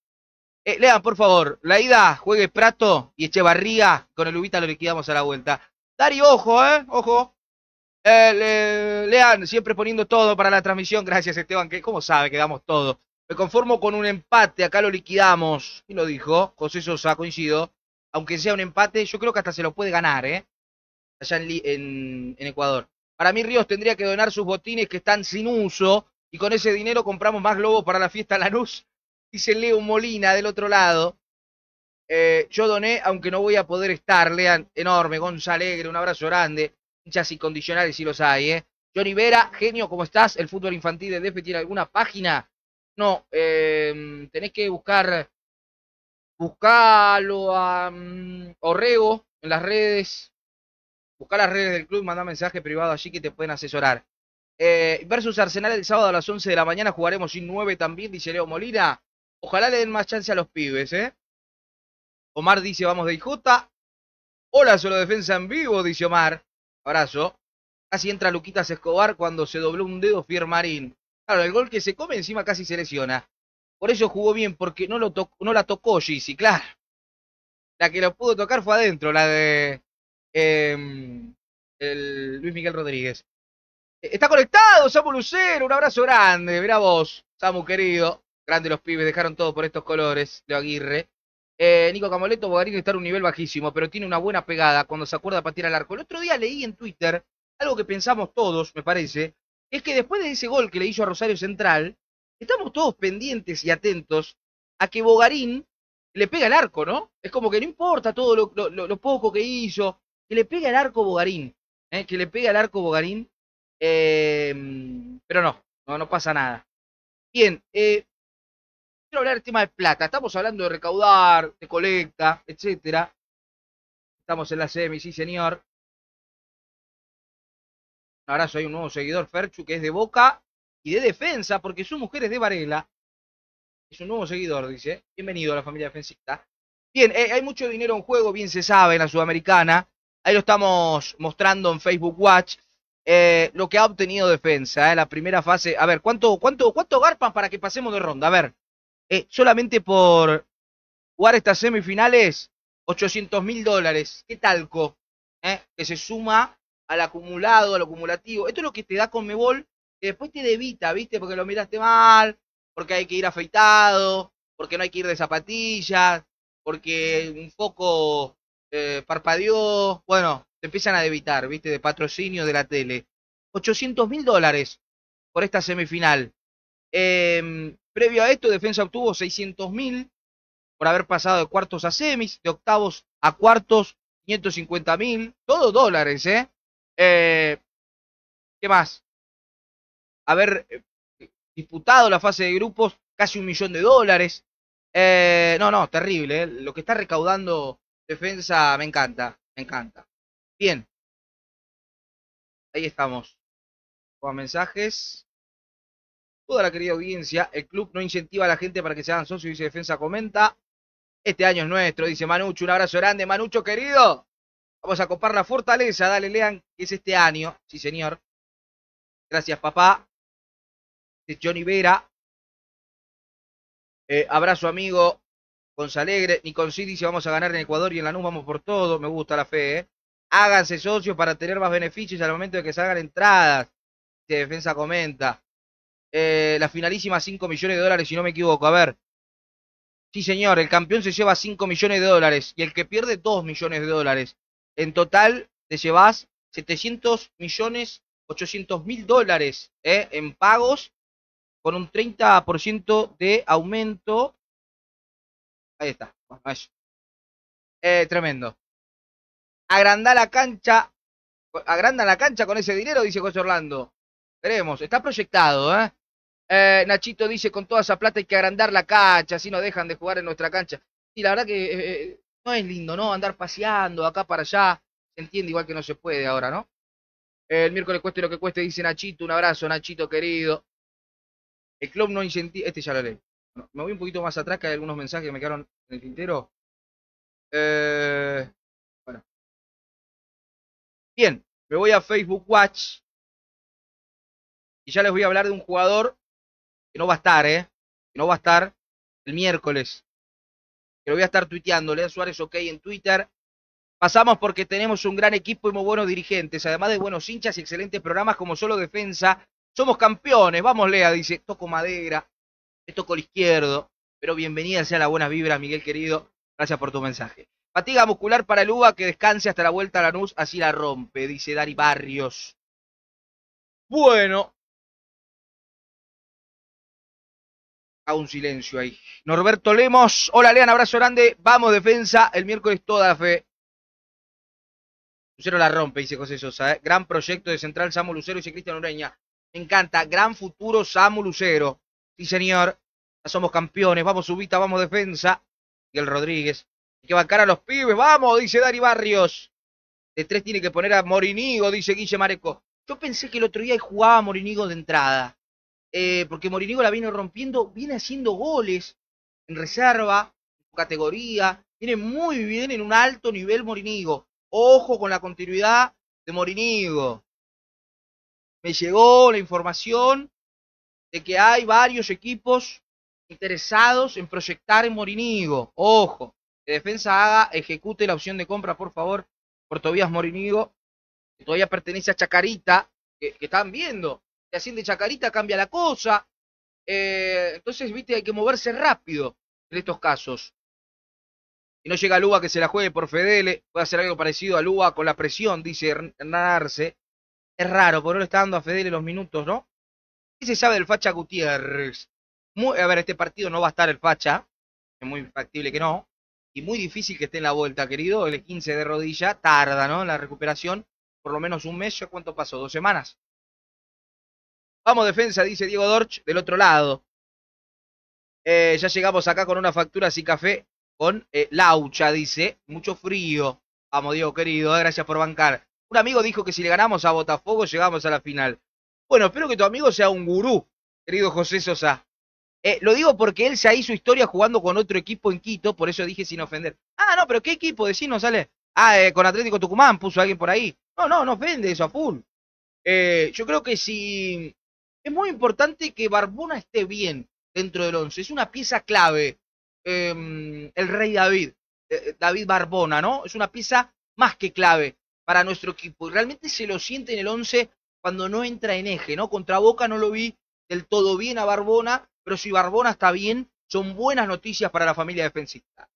Eh, lean, por favor, la ida, juegue Prato y Echevarría, con el Ubita lo liquidamos a la vuelta. Dari, ojo, ¿eh? Ojo. Eh, le- lean, siempre poniendo todo para la transmisión. Gracias, Esteban, que cómo sabe que damos todo. Me conformo con un empate, acá lo liquidamos. ¿Quién lo dijo? José Sosa, coincido. Aunque sea un empate, yo creo que hasta se lo puede ganar, ¿eh? Allá en, en- en Ecuador. Para mí, Ríos tendría que donar sus botines que están sin uso y con ese dinero compramos más globos para la fiesta Lanús. Dice Leo Molina del otro lado. Eh, yo doné, aunque no voy a poder estar. Lean, enorme, Gonzalegre, un abrazo grande. Hinchas incondicionales si los hay, ¿eh? Johnny Vera, genio, ¿cómo estás? ¿El fútbol infantil de DF tiene alguna página? No, eh, tenés que buscar, buscarlo a mm, Orrego en las redes, buscar las redes del club, mandar mensaje privado allí que te pueden asesorar. Eh, versus Arsenal el sábado a las 11 de la mañana jugaremos sin 9 también, dice Leo Molina. Ojalá le den más chance a los pibes, ¿eh? Omar dice, vamos de IJ. Hola, solo defensa en vivo, dice Omar. Abrazo. Casi entra Luquitas Escobar cuando se dobló un dedo Fier Marín. Claro, el gol que se come encima casi se lesiona. Por eso jugó bien, porque no, lo to- no la tocó Gizzy, claro. La que lo pudo tocar fue adentro, la de em, el Luis Miguel Rodríguez. Está conectado, Samu Lucero, un abrazo grande, mira vos, Samu querido. Grande los pibes, dejaron todo por estos colores, Leo Aguirre. Eh, Nico Camoleto, Bogarín está en un nivel bajísimo, pero tiene una buena pegada cuando se acuerda patear al arco. El otro día leí en Twitter algo que pensamos todos, me parece, es que después de ese gol que le hizo a Rosario Central, estamos todos pendientes y atentos a que Bogarín le pega el arco, ¿no? Es como que no importa todo lo, poco que hizo, que le pega el arco Bogarín, ¿eh? que le pega el arco Bogarín, eh, pero no, no, no pasa nada. Bien, eh, quiero hablar del tema de plata, estamos hablando de recaudar, de colecta, etcétera. Estamos en la semi, sí señor. Un abrazo, hay un nuevo seguidor, Ferchu, que es de Boca y de Defensa, porque su mujer es de Varela. Es un nuevo seguidor, dice. Bienvenido a la familia defensista. Bien, eh, hay mucho dinero en juego, bien se sabe, en la Sudamericana. Ahí lo estamos mostrando en Facebook Watch. eh, lo que ha obtenido defensa, eh, la primera fase. A ver, ¿cuánto, cuánto, cuánto garpan para que pasemos de ronda? A ver, eh, solamente por jugar estas semifinales, 800 mil dólares. ¿Qué talco? Eh, que se suma al acumulado, al acumulativo. Esto es lo que te da Conmebol, que después te debita, ¿viste? Porque lo miraste mal, porque hay que ir afeitado, porque no hay que ir de zapatillas, porque un foco eh, parpadeó. Bueno, te empiezan a debitar, ¿viste? De patrocinio de la tele. 800 mil dólares por esta semifinal. Eh, previo a esto, Defensa obtuvo 600 mil por haber pasado de cuartos a semis, de octavos a cuartos, 550 mil, todo dólares, ¿eh? Eh, ¿Qué más? Haber eh, disputado la fase de grupos, casi un millón de dólares. Eh, no, no, terrible. ¿eh? Lo que está recaudando defensa me encanta, me encanta. Bien. Ahí estamos. Con mensajes. Toda la querida audiencia, el club no incentiva a la gente para que se hagan socios, dice Defensa Comenta. Este año es nuestro, dice Manucho. Un abrazo grande, Manucho querido. Vamos a copar la fortaleza, dale, lean, que es este año. Sí, señor. Gracias, papá. Es Johnny Vera. Eh, abrazo, amigo. Gonzalegre. Niconcí dice, vamos a ganar en Ecuador y en Lanús vamos por todo. Me gusta la fe, ¿eh? Háganse socios para tener más beneficios al momento de que salgan entradas. Dice Defensa comenta. Eh, la finalísima 5 millones de dólares, si no me equivoco. A ver. Sí, señor, el campeón se lleva 5 millones de dólares y el que pierde 2 millones de dólares. En total te llevas 700 millones 800 mil dólares ¿eh? en pagos con un 30% de aumento. Ahí está. Bueno, eso. Eh, tremendo. Agranda la cancha. Agranda la cancha con ese dinero, dice José Orlando. Veremos, está proyectado, ¿eh? Eh, Nachito dice, con toda esa plata hay que agrandar la cancha, así no dejan de jugar en nuestra cancha. Y la verdad que eh, no es lindo, ¿no? Andar paseando acá para allá. Se entiende igual que no se puede ahora, ¿no? El miércoles cueste lo que cueste, dice Nachito. Un abrazo, Nachito querido. El club no incentiva. Este ya lo leí. Bueno, me voy un poquito más atrás, que hay algunos mensajes que me quedaron en el tintero. Eh, bueno. Bien, me voy a Facebook Watch. Y ya les voy a hablar de un jugador que no va a estar, ¿eh? Que no va a estar el miércoles. Que voy a estar tuiteando. Lea Suárez OK en Twitter. Pasamos porque tenemos un gran equipo y muy buenos dirigentes, además de buenos hinchas y excelentes programas como Solo Defensa. Somos campeones, vamos Lea, dice, toco madera, toco el izquierdo, pero bienvenida sea la buena vibra, Miguel querido, gracias por tu mensaje. Fatiga muscular para el UBA que descanse hasta la vuelta a la NUS, así la rompe, dice Dari Barrios. Bueno. Hago un silencio ahí. Norberto Lemos, hola Lean, abrazo grande, vamos defensa, el miércoles toda fe. Lucero la rompe, dice José Sosa. ¿eh? Gran proyecto de Central Samu Lucero, dice Cristian Ureña. Me encanta. Gran futuro Samu Lucero. Sí, señor. Ya somos campeones. Vamos, Subita, vamos, defensa. Miguel Rodríguez. Hay que bancar a los pibes. Vamos, dice Dari Barrios. De tres tiene que poner a Morinigo, dice Guille Mareco. Yo pensé que el otro día jugaba Morinigo de entrada. Eh, porque Morinigo la viene rompiendo, viene haciendo goles en reserva, en categoría. Viene muy bien en un alto nivel Morinigo. Ojo con la continuidad de Morinigo. Me llegó la información de que hay varios equipos interesados en proyectar en Morinigo. Ojo, que defensa haga, ejecute la opción de compra, por favor, por Tobías Morinigo, que todavía pertenece a Chacarita, que, que están viendo. Que asciende Chacarita, cambia la cosa. Eh, entonces, viste, hay que moverse rápido en estos casos y no llega Luba que se la juegue por Fedele, puede hacer algo parecido a Luba con la presión, dice Hernán Arce. Es raro, porque no le está dando a Fedele los minutos, ¿no? ¿Qué se sabe del Facha Gutiérrez? Muy, a ver, este partido no va a estar el facha, es muy factible que no, y muy difícil que esté en la vuelta, querido. El 15 de rodilla tarda, ¿no? La recuperación, por lo menos un mes, ¿ya cuánto pasó? ¿Dos semanas? Vamos, defensa, dice Diego Dorch, del otro lado. Eh, ya llegamos acá con una factura así café con eh, Laucha, dice. Mucho frío. Vamos, Diego, querido, eh, gracias por bancar. Un amigo dijo que si le ganamos a Botafogo llegamos a la final. Bueno, espero que tu amigo sea un gurú, querido José Sosa. Lo digo porque él se hizo historia jugando con otro equipo en Quito, por eso dije sin ofender. Ah, no, pero ¿qué equipo? Decinos, sale. Ah, con Atlético Tucumán puso alguien por ahí. No, no, no ofende eso a full. Yo creo que si es muy importante que Barbona esté bien dentro del once. Es una pieza clave. Eh, el rey David, eh, David Barbona, ¿no? Es una pieza más que clave para nuestro equipo. Y realmente se lo siente en el once cuando no entra en eje, ¿no? Contra Boca no lo vi del todo bien a Barbona, pero si Barbona está bien, son buenas noticias para la familia defensista.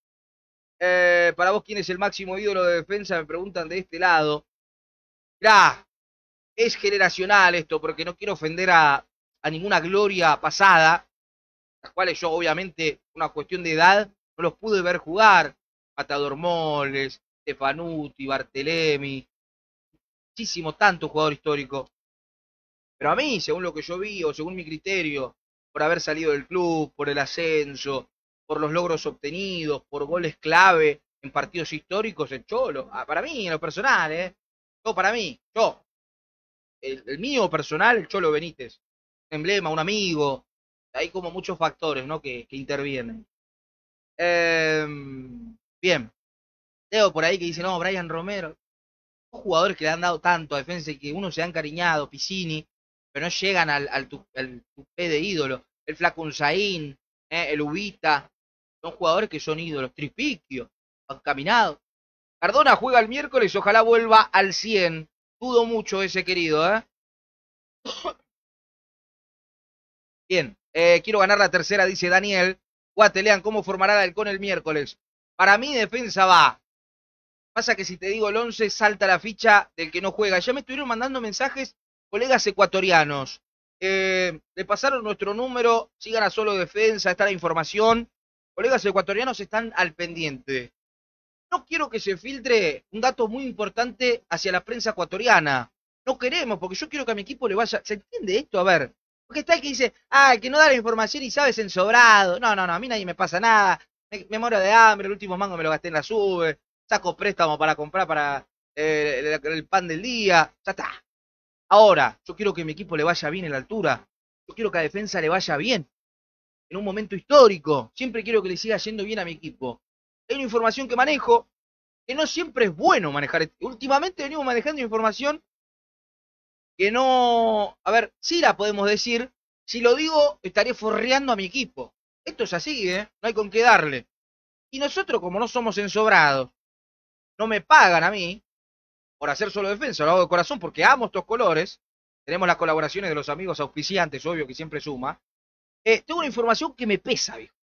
Eh, para vos, ¿quién es el máximo ídolo de defensa? Me preguntan de este lado. Mirá, es generacional esto, porque no quiero ofender a, a ninguna gloria pasada, las cuales yo obviamente, una cuestión de edad, no los pude ver jugar. Matador Moles, Stefanuti, Bartelemi, muchísimo, tanto jugador histórico. Pero a mí, según lo que yo vi, o según mi criterio, por haber salido del club, por el ascenso, por los logros obtenidos, por goles clave en partidos históricos, el Cholo, ah, para mí, en lo personal, ¿eh? Yo, para mí, yo, el, mío personal, el Cholo Benítez, emblema, un amigo, hay como muchos factores, ¿no? Que, que intervienen. Eh, bien, Leo por ahí que dice, no, Brian Romero, jugadores que le han dado tanto a defensa y que uno se ha encariñado, Piscini, pero no llegan al, al, tu, al tupé de ídolo. El Flaco Unzaín, eh, el Ubita, son jugadores que son ídolos. Tripiquio, han caminado. Cardona juega el miércoles, ojalá vuelva al 100. Dudo mucho ese querido, ¿eh? Bien, eh, quiero ganar la tercera, dice Daniel. Guatelean, ¿cómo formará el Halcón el miércoles? Para mí, defensa va. Pasa que si te digo el 11, salta la ficha del que no juega. Ya me estuvieron mandando mensajes colegas ecuatorianos. Eh, le pasaron nuestro número, sigan a solo defensa, está la información. Colegas ecuatorianos están al pendiente. No quiero que se filtre un dato muy importante hacia la prensa ecuatoriana. No queremos, porque yo quiero que a mi equipo le vaya. ¿Se entiende esto? A ver. Porque está el que dice, ah, el que no da la información y sabe es ensobrado. No, no, no, a mí nadie me pasa nada. Me, muero de hambre, el último mango me lo gasté en la sube. Saco préstamo para comprar para eh, el, el pan del día. Ya está. Ahora, yo quiero que mi equipo le vaya bien en la altura. Yo quiero que a defensa le vaya bien. En un momento histórico. Siempre quiero que le siga yendo bien a mi equipo. Hay una información que manejo que no siempre es bueno manejar. Últimamente venimos manejando información que no. A ver, sí la podemos decir. Si lo digo, estaré forreando a mi equipo. Esto es así, ¿eh? No hay con qué darle. Y nosotros, como no somos ensobrados, no me pagan a mí, por hacer solo defensa, lo hago de corazón porque amo estos colores. Tenemos las colaboraciones de los amigos auspiciantes, obvio que siempre suma. Eh, tengo una información que me pesa, viejo.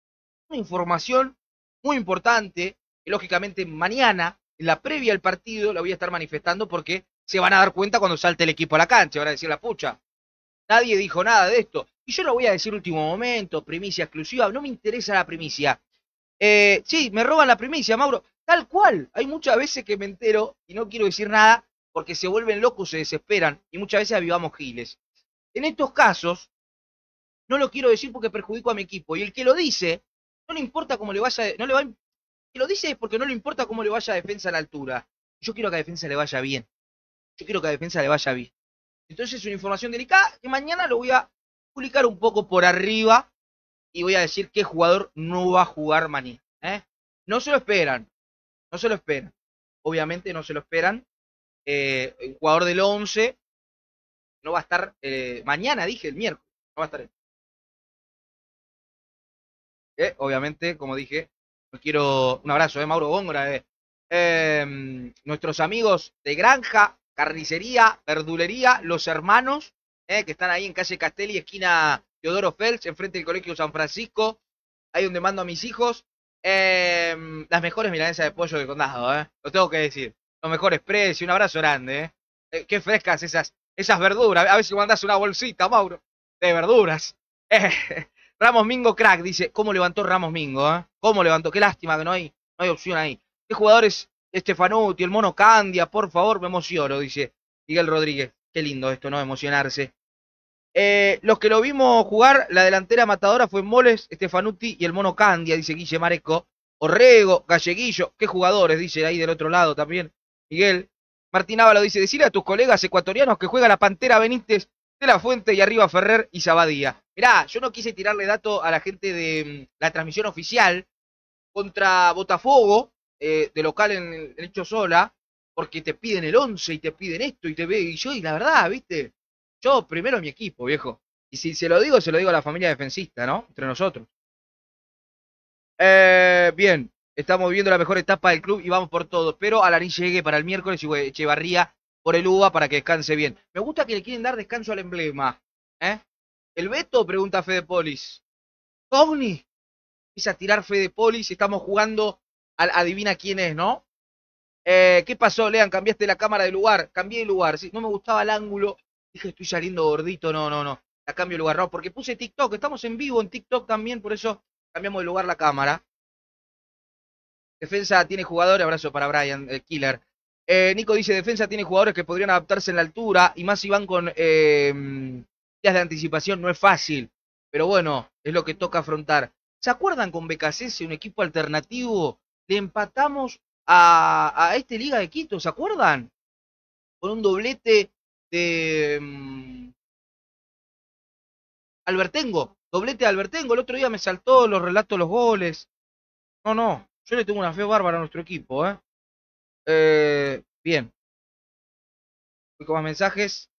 Una información muy importante, que lógicamente mañana, en la previa al partido, la voy a estar manifestando porque se van a dar cuenta cuando salte el equipo a la cancha, van a decir la pucha. Nadie dijo nada de esto. Y yo lo voy a decir último momento, primicia exclusiva, no me interesa la primicia. Eh, sí, me roban la primicia, Mauro. Tal cual. Hay muchas veces que me entero y no quiero decir nada porque se vuelven locos, se desesperan y muchas veces avivamos giles. En estos casos, no lo quiero decir porque perjudico a mi equipo. Y el que lo dice, no le importa cómo le vaya, no le va, que lo dice es porque no le importa cómo le vaya a defensa a la altura. Yo quiero que a defensa le vaya bien. Yo quiero que a defensa le vaya bien. Entonces es una información delicada que mañana lo voy a publicar un poco por arriba y voy a decir qué jugador no va a jugar mañana. ¿eh? No se lo esperan, no se lo esperan. Obviamente no se lo esperan. Eh, el jugador del 11 no va a estar eh, mañana, dije, el miércoles. No va a estar. Obviamente, como dije, quiero un abrazo, eh, Mauro Góngora. Eh. Em, nuestros amigos de Granja, Carnicería, Verdulería, Los Hermanos, eh, que están ahí en calle Castelli, esquina Teodoro Fels, enfrente del Colegio San Francisco, ahí donde mando a mis hijos. Eh, las mejores milanesas de pollo del condado, ¿eh? Lo tengo que decir. Los mejores precios, un abrazo grande, qué frescas esas, esas verduras. A ver si mandas una bolsita, Mauro, de verduras. [laughs] Ramos Mingo, crack, dice. ¿Cómo levantó Ramos Mingo? Eh? ¿Cómo levantó? Qué lástima que no hay, no hay opción ahí. ¿Qué jugadores? Estefanuti, el mono Candia, por favor, me emociono, dice Miguel Rodríguez. Qué lindo esto, ¿no? Emocionarse. Eh, los que lo vimos jugar, la delantera matadora fue Moles, Estefanuti y el mono Candia, dice Guille Mareco. Orrego, Galleguillo, qué jugadores, dice ahí del otro lado también. Miguel. Martín Ávalo dice, decirle a tus colegas ecuatorianos que juega la Pantera Benítez de la Fuente y arriba Ferrer y Sabadía. Mirá, yo no quise tirarle dato a la gente de mm, la transmisión oficial contra Botafogo, eh, de local en el Hecho Sola, porque te piden el 11 y te piden esto y te ve y yo, y la verdad, viste, yo primero mi equipo, viejo. Y si se lo digo, se lo digo a la familia defensista, ¿no? Entre nosotros. Eh, bien, estamos viendo la mejor etapa del club y vamos por todo. Pero Alarín llegue para el miércoles y Echevarría por el UBA para que descanse bien. Me gusta que le quieren dar descanso al emblema. ¿eh? ¿El Beto? Pregunta Fede Polis. ¿Cogni? Empieza a tirar Fede Polis. Estamos jugando. Al, adivina quién es, ¿no? Eh, ¿Qué pasó, Lean? ¿Cambiaste la cámara de lugar? Cambié de lugar. No me gustaba el ángulo. Dije, estoy saliendo gordito. No, no, no. La cambio de lugar. No, porque puse TikTok. Estamos en vivo en TikTok también. Por eso cambiamos de lugar la cámara. Defensa tiene jugadores. Abrazo para Brian, el killer. Eh, Nico dice, defensa tiene jugadores que podrían adaptarse en la altura y más si van con eh, días de anticipación, no es fácil. Pero bueno, es lo que toca afrontar. ¿Se acuerdan con BKC, un equipo alternativo? Le empatamos a, a este Liga de Quito, ¿se acuerdan? Con un doblete de um, Albertengo, doblete de Albertengo. El otro día me saltó los relatos los goles. No, no, yo le tengo una fe bárbara a nuestro equipo, ¿eh? Eh, bien. Voy con más mensajes.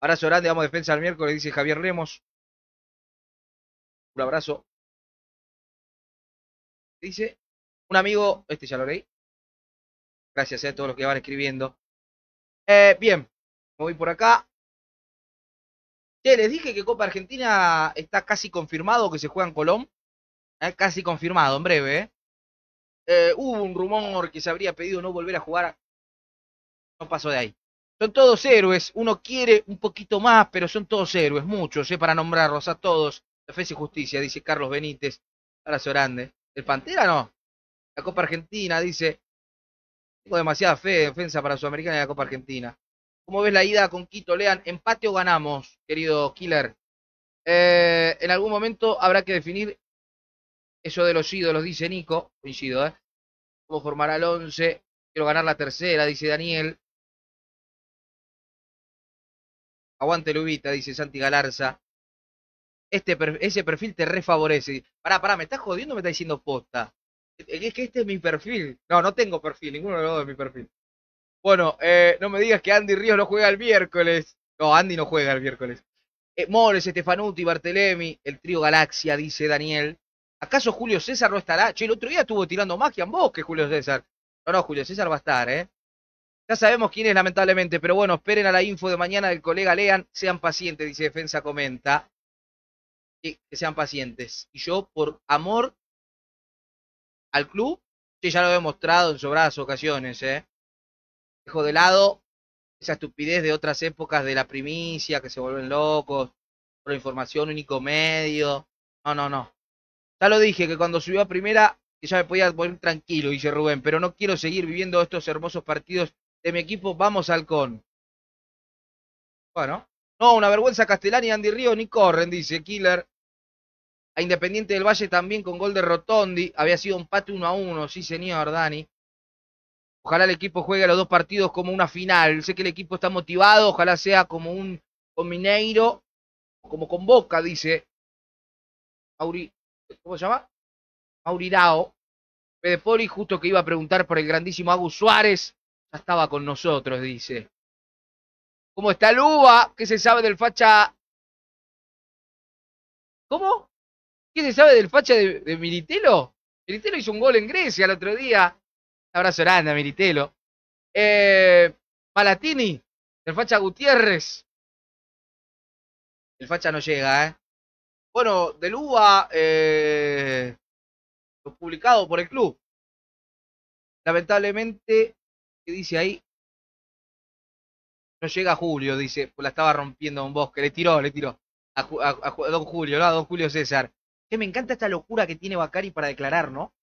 Abrazo grande, vamos defensa al miércoles, dice Javier Lemos. Un abrazo. Dice un amigo, este ya lo leí. Gracias a todos los que van escribiendo. Eh, bien, me voy por acá. Che, les dije que Copa Argentina está casi confirmado que se juega en Colón. Eh, casi confirmado, en breve. ¿Eh? Hubo un rumor que se habría pedido no volver a jugar. No pasó de ahí. Son todos héroes. Uno quiere un poquito más, pero son todos héroes, muchos, ¿eh? para nombrarlos a todos. Defensa y justicia, dice Carlos Benítez. Abrazo grande. ¿El Pantera no? La Copa Argentina, dice. Tengo demasiada fe de defensa para Sudamericana y la Copa Argentina. ¿Cómo ves la ida con Quito? Lean, empate o ganamos, querido Killer. Eh, en algún momento habrá que definir eso de los ídolos, dice Nico. Coincido, ¿eh? ¿Cómo formar al 11? Quiero ganar la tercera, dice Daniel. Aguante Lubita, dice Santi Galarza. Este, ese perfil te refavorece. Pará, pará, ¿me estás jodiendo me estás diciendo posta? Es que este es mi perfil. No, no tengo perfil, ninguno de los dos es mi perfil. Bueno, eh, no me digas que Andy Ríos no juega el miércoles. No, Andy no juega el miércoles. Eh, Mores, Estefanuti, Bartelemi, el trío Galaxia, dice Daniel. ¿Acaso Julio César no estará? Che, el otro día estuvo tirando magia en vos que Julio César. No, no, Julio César va a estar, ¿eh? Ya sabemos quién es, lamentablemente, pero bueno, esperen a la info de mañana del colega Lean. Sean pacientes, dice Defensa Comenta. Sí, que sean pacientes. Y yo, por amor al club, sí, ya lo he mostrado en sobradas ocasiones, ¿eh? Dejo de lado esa estupidez de otras épocas de la primicia, que se vuelven locos, por información único medio. No, no, no. Ya lo dije, que cuando subió a primera, ya me podía poner tranquilo, dice Rubén, pero no quiero seguir viviendo estos hermosos partidos de mi equipo. Vamos, Halcón. Bueno. No, una vergüenza Castellani y Andy Río ni corren, dice Killer. A Independiente del Valle también con gol de Rotondi. Había sido un empate 1 a 1, sí, señor, Dani. Ojalá el equipo juegue los dos partidos como una final. Sé que el equipo está motivado, ojalá sea como un con Mineiro, como con Boca, dice Mauri, ¿cómo se llama? Maurirao. Fede Poli, justo que iba a preguntar por el grandísimo Agus Suárez, ya estaba con nosotros, dice. ¿Cómo está Luba? ¿Qué se sabe del facha? ¿Cómo? ¿Qué se sabe del facha de, de Militelo? Militelo hizo un gol en Grecia el otro día. Un abrazo grande a Militelo. Eh, Palatini, el facha Gutiérrez. El facha no llega, ¿eh? Bueno, del UBA, eh, publicado por el club. Lamentablemente, ¿qué dice ahí? No llega Julio, dice, pues la estaba rompiendo un bosque, le tiró, le tiró. a, a- a don Julio, ¿no? A don Julio César. Que me encanta esta locura que tiene Bacari para declarar, ¿no?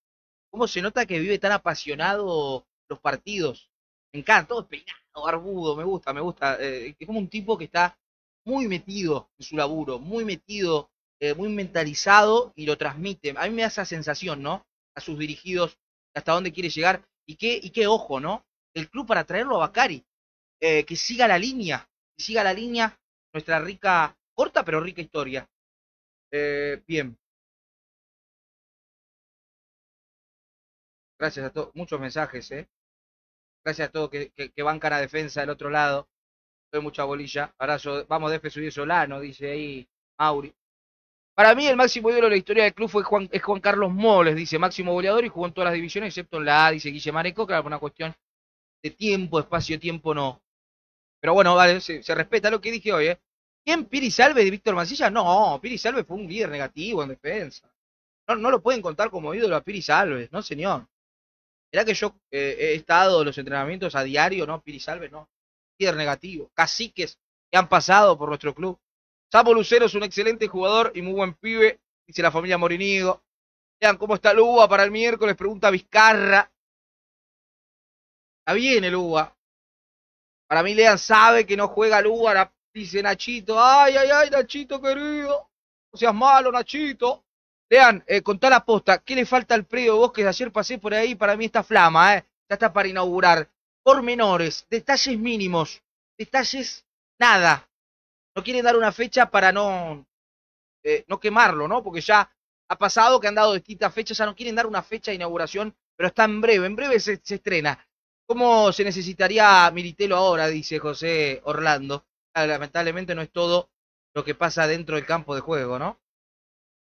Cómo se nota que vive tan apasionado los partidos. Me encanta, todo peinado, barbudo, me gusta, me gusta. Eh, es como un tipo que está muy metido en su laburo, muy metido, eh, muy mentalizado y lo transmite. A mí me da esa sensación, ¿no? A sus dirigidos, hasta dónde quiere llegar. Y qué, y qué ojo, ¿no? El club para traerlo a Bacari. Eh, que siga la línea, que siga la línea, nuestra rica, corta pero rica historia. Eh, bien. Gracias a todos, muchos mensajes, ¿eh? Gracias a todos que, que, que bancan a defensa del otro lado. Doy mucha bolilla. Abrazo, vamos, Defe subir Solano, dice ahí Mauri. Para mí el máximo ídolo de la historia del club fue Juan, es Juan Carlos Moles, dice máximo goleador y jugó en todas las divisiones excepto en la A, dice Guille Mareco, claro, por una cuestión de tiempo, espacio-tiempo no. Pero bueno, vale, se, respeta lo que dije hoy, ¿eh? ¿Quién Piri Salve de Víctor Mancilla? No, Piri Salve fue un líder negativo en defensa. No, no lo pueden contar como ídolo a Piri Salve, no señor. Será que yo eh, he estado en los entrenamientos a diario, ¿no? Piri Salve, no. Líder negativo. Caciques que han pasado por nuestro club. Sapo Lucero es un excelente jugador y muy buen pibe, dice la familia Morinigo. Vean cómo está el para el miércoles, pregunta Vizcarra. Está bien el UBA. Para mí Lean sabe que no juega el dice Nachito. Ay, ay, ay, Nachito querido. No seas malo, Nachito. Lean, eh, contá la posta. ¿Qué le falta al predio Bosques? Ayer pasé por ahí, para mí está flama, ¿eh? Ya está para inaugurar. Pormenores, detalles mínimos, detalles nada. No quieren dar una fecha para no, eh, no quemarlo, ¿no? Porque ya ha pasado que han dado distintas fechas, ya no quieren dar una fecha de inauguración, pero está en breve, en breve se, se estrena. ¿Cómo se necesitaría Militelo ahora? Dice José Orlando. Ah, Lamentablemente no es todo lo que pasa dentro del campo de juego, ¿no?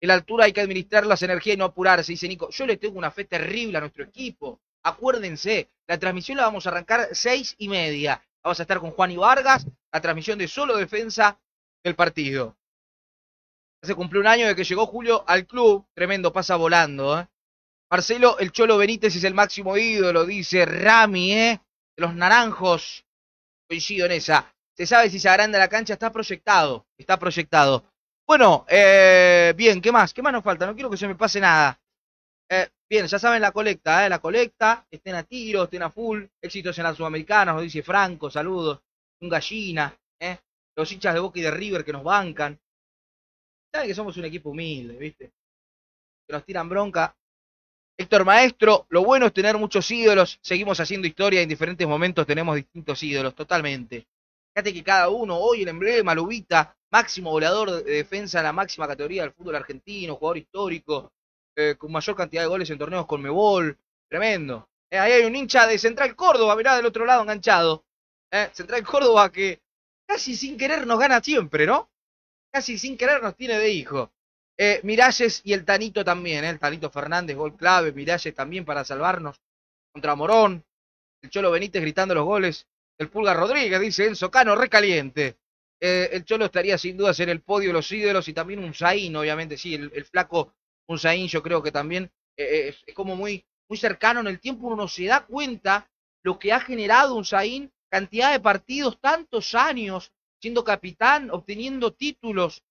En la altura hay que administrar las energías y no apurarse, dice Nico. Yo le tengo una fe terrible a nuestro equipo. Acuérdense, la transmisión la vamos a arrancar seis y media. Vamos a estar con Juan y Vargas, la transmisión de solo defensa del partido. Se cumplió un año de que llegó Julio al club. Tremendo, pasa volando, ¿eh? Marcelo, el Cholo Benítez es el máximo ídolo, dice Rami, ¿eh? De los naranjos. Coincido en esa. Se sabe si se agranda la cancha, está proyectado. Está proyectado. Bueno, eh, bien, ¿qué más? ¿Qué más nos falta? No quiero que se me pase nada. Eh, bien, ya saben la colecta, ¿eh? La colecta, estén a tiro, estén a full. Éxitos en la Sudamericana, nos dice Franco, saludos. Un gallina. Los hinchas de Boca y de River que nos bancan. Saben que somos un equipo humilde, ¿viste? Que nos tiran bronca. Héctor Maestro, lo bueno es tener muchos ídolos. Seguimos haciendo historia, en diferentes momentos tenemos distintos ídolos, totalmente. Fíjate que cada uno, hoy el emblema, Lubita, máximo goleador de defensa en la máxima categoría del fútbol argentino, jugador histórico, eh, con mayor cantidad de goles en torneos con Mebol, tremendo. Eh, ahí hay un hincha de Central Córdoba, mirá del otro lado enganchado. Eh, Central Córdoba que casi sin querer nos gana siempre, ¿no? Casi sin querer nos tiene de hijo. Eh, Miralles y el Tanito también, ¿eh? el Tanito Fernández, gol clave, Miralles también para salvarnos contra Morón, el Cholo Benítez gritando los goles, el Pulga Rodríguez, dice Enzo Cano, recaliente. Eh, el Cholo estaría sin dudas en el podio de los ídolos y también un Zain, obviamente, sí, el, flaco un Zain yo creo que también eh, es, es como muy, muy cercano en el tiempo, uno se da cuenta lo que ha generado un Zain, cantidad de partidos, tantos años siendo capitán, obteniendo títulos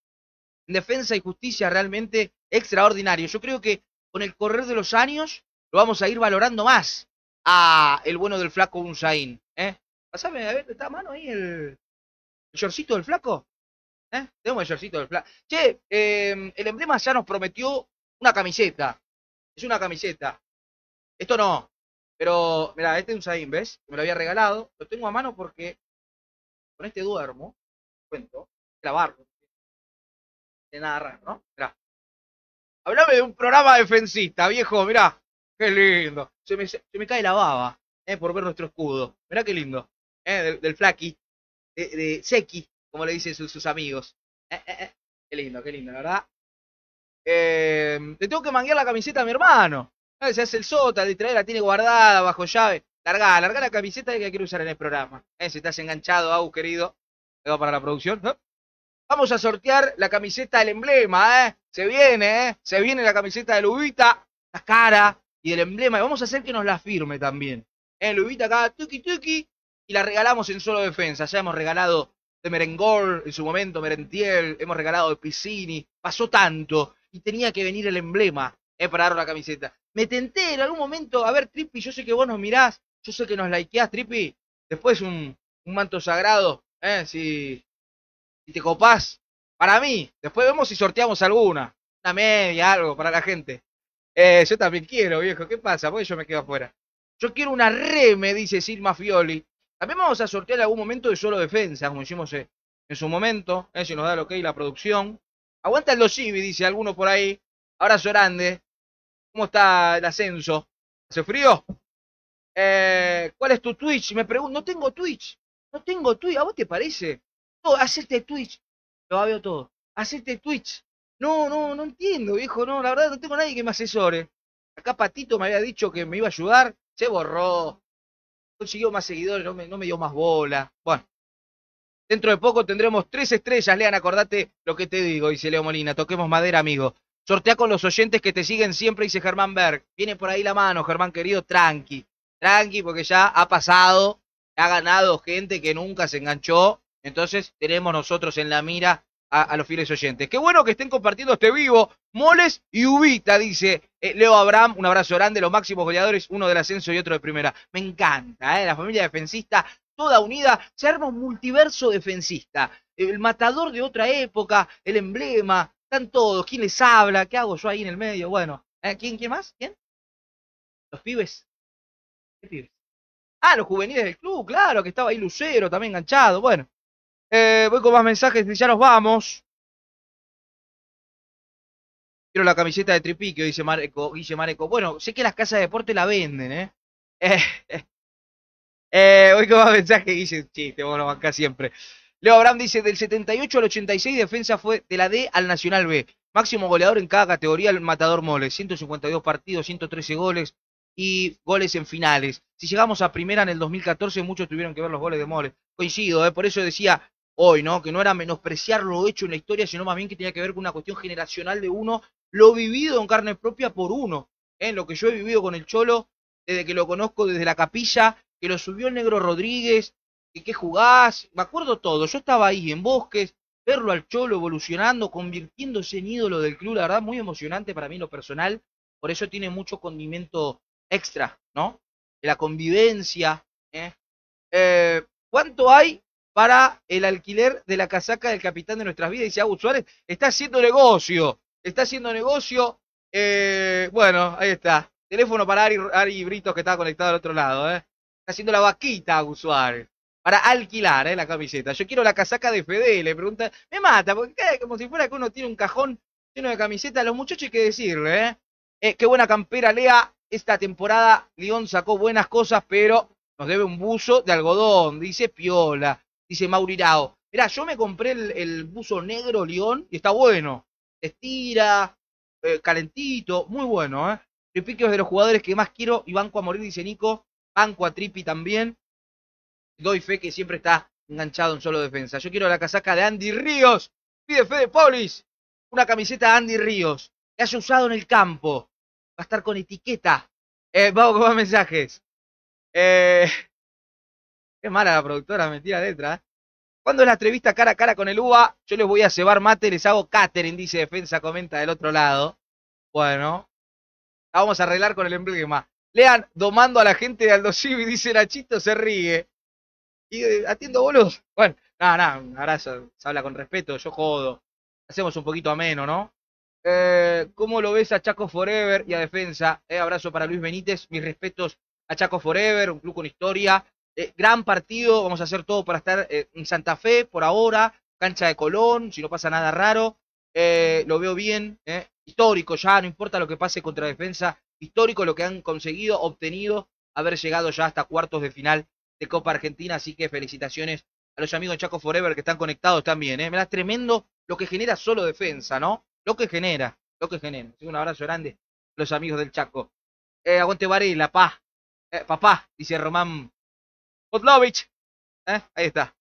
en defensa y justicia realmente extraordinario. Yo creo que con el correr de los años lo vamos a ir valorando más a el bueno del flaco Unzaín. ¿eh? Pasame, a ver, ¿está a mano ahí el, el shortcito del flaco? ¿Eh? Tenemos el shortcito del flaco. Che, eh, el emblema ya nos prometió una camiseta. Es una camiseta. Esto no. Pero, mira, este es un Zain, ¿ves? Me lo había regalado. Lo tengo a mano porque con este duermo. Cuento. Clavarlo. De nada raro, ¿no? Mirá. Hablame de un programa defensista, viejo, mirá. Qué lindo. Se me, se me cae la baba, eh, por ver nuestro escudo. Mirá qué lindo. Eh, del, del Flaki. De, de Seki, como le dicen sus, sus amigos. Eh, eh, eh. Qué lindo, qué lindo, la verdad. Eh, le tengo que manguear la camiseta a mi hermano. Eh, Se hace el sota, traer la tiene guardada bajo llave. Larga, larga la camiseta que quiero usar en el programa. Eh, si estás enganchado, Au, querido. Quedó para la producción. Vamos a sortear la camiseta del emblema, ¿eh? Se viene, ¿eh? Se viene la camiseta de Lubita, la cara y del emblema. Y vamos a hacer que nos la firme también. ¿Eh? Lubita acá, tuki tuki. Y la regalamos en solo defensa. Ya hemos regalado de Merengol en su momento, Merentiel, hemos regalado de Piscini, pasó tanto y tenía que venir el emblema eh, para dar la camiseta. Me tenté en algún momento, a ver, Tripi, yo sé que vos nos mirás, yo sé que nos likeás, Tripi, después un, manto sagrado, eh, si, si te copás, para mí, después vemos si sorteamos alguna, una media, algo para la gente. Eh, yo también quiero, viejo, ¿qué pasa? Porque yo me quedo afuera. Yo quiero una reme, dice Silma Fioli. También vamos a sortear en algún momento de solo defensa, como hicimos eh, en su momento, eh, si nos da lo que hay la producción. Aguanta el Dosivi, dice alguno por ahí. Abrazo grande. ¿Cómo está el ascenso? ¿Hace frío? Eh, ¿Cuál es tu Twitch? Me pregunto, no tengo Twitch. No tengo Twitch. ¿A vos te parece? No, hacerte Twitch. Lo veo todo. Hacerte Twitch. No, no, no entiendo, viejo. No, la verdad no tengo nadie que me asesore. Acá Patito me había dicho que me iba a ayudar. Se borró. Consiguió más seguidores, no me, no me dio más bola. Bueno. Dentro de poco tendremos tres estrellas. Lean, acordate lo que te digo, dice Leo Molina. Toquemos madera, amigo. Sortea con los oyentes que te siguen siempre, dice Germán Berg. Viene por ahí la mano, Germán querido, tranqui. Tranqui, porque ya ha pasado, ha ganado gente que nunca se enganchó. Entonces tenemos nosotros en la mira a, los fieles oyentes. Qué bueno que estén compartiendo este vivo. Moles y Ubita, dice eh, Leo Abraham. Un abrazo grande, los máximos goleadores, uno del ascenso y otro de primera. Me encanta, ¿eh? la familia defensista toda unida, se arma un multiverso defensista. El matador de otra época, el emblema, están todos. ¿Quién les habla? ¿Qué hago yo ahí en el medio? Bueno, ¿eh? ¿quién, quién más? ¿Quién? Los pibes. ¿Qué pibes? Ah, los juveniles del club, claro, que estaba ahí Lucero también enganchado. Bueno, eh, voy con más mensajes y ya nos vamos. Quiero la camiseta de Tripiquio, dice Mareco, Guille Mareco. Bueno, sé que las casas de deporte la venden, ¿eh? eh [laughs] eh, voy con más mensajes, Guille, chiste, vos lo bancás siempre. Leo Abraham dice, del 78 al 86 defensa fue de la D al Nacional B. Máximo goleador en cada categoría, el Matador Mole. 152 partidos, 113 goles y goles en finales. Si llegamos a primera en el 2014, muchos tuvieron que ver los goles de Mole. Coincido, ¿eh? por eso decía hoy, ¿no? Que no era menospreciar lo hecho en la historia, sino más bien que tenía que ver con una cuestión generacional de uno, lo vivido en carne propia por uno. ¿eh? Lo que yo he vivido con el Cholo, desde que lo conozco desde la capilla, que lo subió el negro Rodríguez, que qué jugás, me acuerdo todo. Yo estaba ahí en Bosques, verlo al Cholo evolucionando, convirtiéndose en ídolo del club, la verdad, muy emocionante para mí lo personal. Por eso tiene mucho condimento extra, ¿no? La convivencia. ¿eh? Eh, ¿Cuánto hay para el alquiler de la casaca del capitán de nuestras vidas? Dice Agus Suárez, está haciendo negocio, está haciendo negocio. Eh, bueno, ahí está. Teléfono para Ari, Ari Britos que está conectado al otro lado, ¿eh? Está haciendo la vaquita Agus Suárez para alquilar ¿eh? la camiseta. Yo quiero la casaca de Fede, le pregunta, me mata, porque como si fuera que uno tiene un cajón lleno de camisetas. Los muchachos hay que decirle, ¿eh? eh qué buena campera, Lea. Esta temporada León sacó buenas cosas, pero nos debe un buzo de algodón, dice Piola, dice Maurirao. Mirá, yo me compré el, el buzo negro León y está bueno. Estira, eh, calentito, muy bueno, ¿eh? Tripiquio es de los jugadores que más quiero y banco a morir, dice Nico. Banco a Tripi también doy fe que siempre está enganchado en solo defensa. Yo quiero la casaca de Andy Ríos. Pide fe de Polis. Una camiseta de Andy Ríos. Que haya usado en el campo. Va a estar con etiqueta. Eh, vamos con más mensajes. Eh, [laughs] qué mala la productora, mentira letra. ¿eh? Cuando es la entrevista cara a cara con el UBA, yo les voy a cebar mate, les hago catering, dice defensa, comenta del otro lado. Bueno, vamos a arreglar con el emblema. Lean, domando a la gente de Aldo Civi, dice Nachito, se ríe y eh, atiendo bolos. Bueno, nada, nada, ahora se, habla con respeto, yo jodo. Hacemos un poquito ameno, ¿no? Eh, ¿Cómo lo ves a Chaco Forever y a Defensa? Eh, abrazo para Luis Benítez, mis respetos a Chaco Forever, un club con historia. Gran partido, vamos a hacer todo para estar en Santa Fe por ahora, cancha de Colón, si no pasa nada raro. Lo veo bien, histórico ya, no importa lo que pase contra Defensa, histórico lo que han conseguido, obtenido, haber llegado ya hasta cuartos de final de Copa Argentina, así que felicitaciones a los amigos de Chaco Forever que están conectados también, ¿eh? Da tremendo lo que genera solo defensa, ¿no? Lo que genera, lo que genera. Un abrazo grande a los amigos del Chaco. Eh, aguante Varela, pa. Eh, papá, dice Román Potlovich. ¿Eh? Ahí está.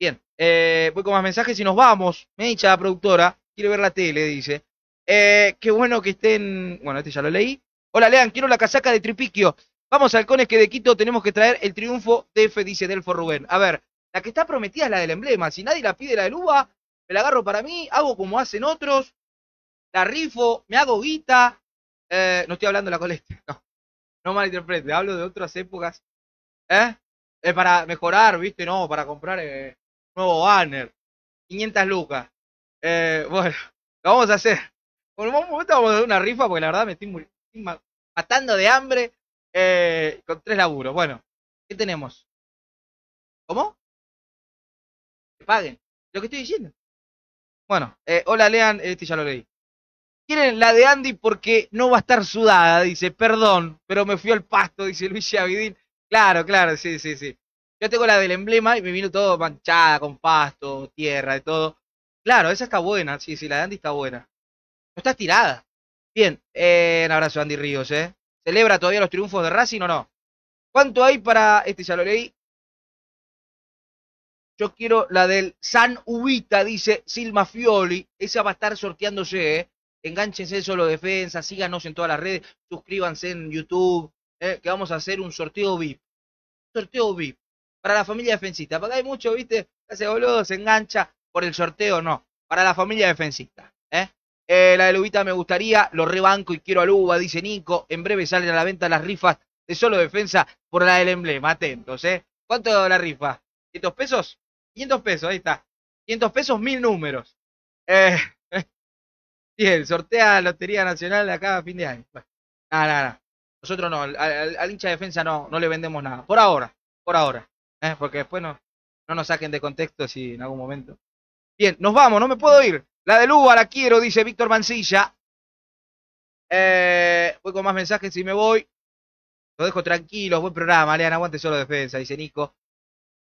Bien, eh, voy con más mensajes y nos vamos. Me dicha la productora, quiere ver la tele, dice. Eh, qué bueno que estén. Bueno, este ya lo leí. Hola, Lean, quiero la casaca de Tripiquio. Vamos, halcones, que de Quito tenemos que traer el triunfo de F, dice Delfo Rubén. A ver, La que está prometida es la del emblema. Si nadie la pide la del uva, me la agarro para mí, hago como hacen otros, la rifo, me hago guita. Eh, no estoy hablando de la colecta, [laughs] no. No malinterprete, hablo de otras épocas. ¿Eh? Es para mejorar, ¿viste? No, para comprar eh, nuevo banner. 500 lucas. Eh, bueno, lo vamos a hacer. Por un momento vamos a hacer una rifa porque la verdad me estoy, matando de hambre eh, con tres laburos. Bueno, ¿qué tenemos? ¿Cómo? Que paguen. Lo que estoy diciendo. Bueno, eh, hola Lean, este ya lo leí. Quieren la de Andy porque no va a estar sudada, dice, perdón, pero me fui al pasto, dice Luis Avidín. Claro, claro, sí, sí, sí. Yo tengo la del emblema y me vino todo manchada con pasto, tierra, de todo. Claro, esa está buena, sí, sí, la de Andy está buena. No está estirada. Bien, eh, un abrazo Andy Ríos, ¿eh? ¿Celebra todavía los triunfos de Racing o no? ¿Cuánto hay para, este ya lo leí, yo quiero la del San Ubita, dice Silma Fioli. Esa va a estar sorteándose, ¿eh? Enganchense solo defensa, síganos en todas las redes, suscríbanse en YouTube, ¿eh? que vamos a hacer un sorteo VIP. Sorteo VIP. Para la familia defensista. Porque hay mucho, ¿viste? Hace boludo, se engancha por el sorteo, no. Para la familia defensista. ¿eh? Eh, la de Ubita me gustaría, lo rebanco y quiero a Luba, dice Nico. En breve salen a la venta las rifas de solo defensa por la del emblema. Atentos, ¿eh? ¿Cuánto la rifa? ¿500 pesos? 500 pesos, ahí está. 500 pesos, mil números. Eh, [laughs] bien, sortea Lotería Nacional de acá a fin de año. Bueno, nada, nada. Nosotros no, al hincha de defensa no, no le vendemos nada. Por ahora, por ahora. ¿eh? Porque después no, no nos saquen de contexto si en algún momento. Bien, nos vamos, no me puedo ir. La de Luba la quiero, dice Víctor Mancilla. Eh, voy con más mensajes y me voy. Lo dejo tranquilo, buen programa, Lean, aguante solo defensa, dice Nico.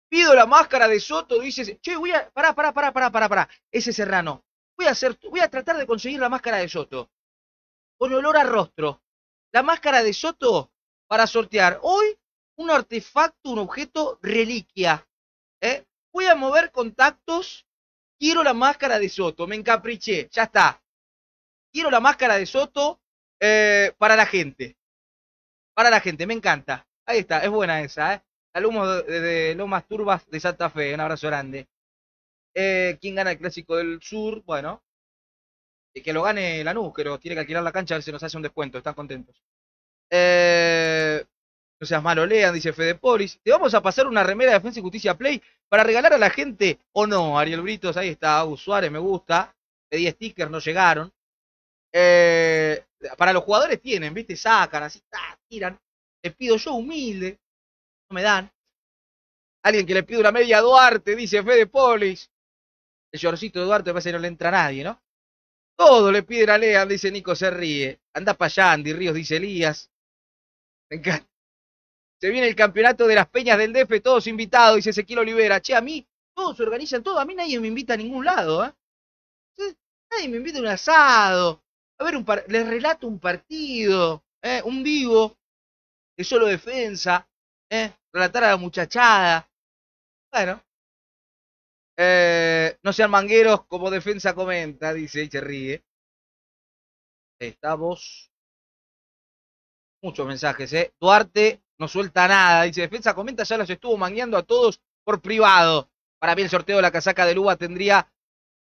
Pido la máscara de Soto, dice, che, voy a, pará, pará, pará, pará, pará, pará, ese serrano. Voy a hacer, voy a tratar de conseguir la máscara de Soto. Con olor a rostro. La máscara de Soto para sortear. Hoy, un artefacto, un objeto, reliquia. ¿eh? Voy a mover contactos. Quiero la máscara de Soto, me encapriché, ya está. Quiero la máscara de Soto eh, para la gente. Para la gente, me encanta. Ahí está, es buena esa, ¿eh? Alumnos de, Lomas Turbas de Santa Fe, un abrazo grande. Eh, ¿Quién gana el Clásico del Sur? Bueno, eh, que lo gane Lanús, pero tiene que alquilar la cancha a ver si nos hace un descuento, están contentos. Eh, no seas malo, lean, dice Fede Polis. Te vamos a pasar una remera de Defensa y Justicia Play para regalar a la gente o no, Ariel Britos, ahí está, Agus me gusta. Pedí stickers, no llegaron. Eh, para los jugadores tienen, ¿viste? Sacan, así, ta, tiran. Les pido yo humilde, no me dan. Alguien que le pide una media a Duarte, dice Fede Polis. El llorcito de Duarte parece que no le entra a nadie, ¿no? Todo le piden a Lean, dice Nico, se ríe. Anda para allá, Andy Ríos, dice Elías. Me encanta. Se viene el campeonato de las peñas del DF, todos invitados, dice Ezequiel Olivera. Che, a mí, todos se organizan todo, a mí nadie me invita a ningún lado, ¿eh? Nadie me invita a un asado. A ver, un par- les relato un partido, ¿eh? un vivo, de solo defensa, ¿eh? relatar a la muchachada. Bueno. Eh, no sean mangueros como defensa comenta, dice y ríe. Estamos. Muchos mensajes, ¿eh? Duarte no suelta nada. Dice, defensa comenta, ya los estuvo mangueando a todos por privado. Para mí el sorteo de la casaca de Luba tendría.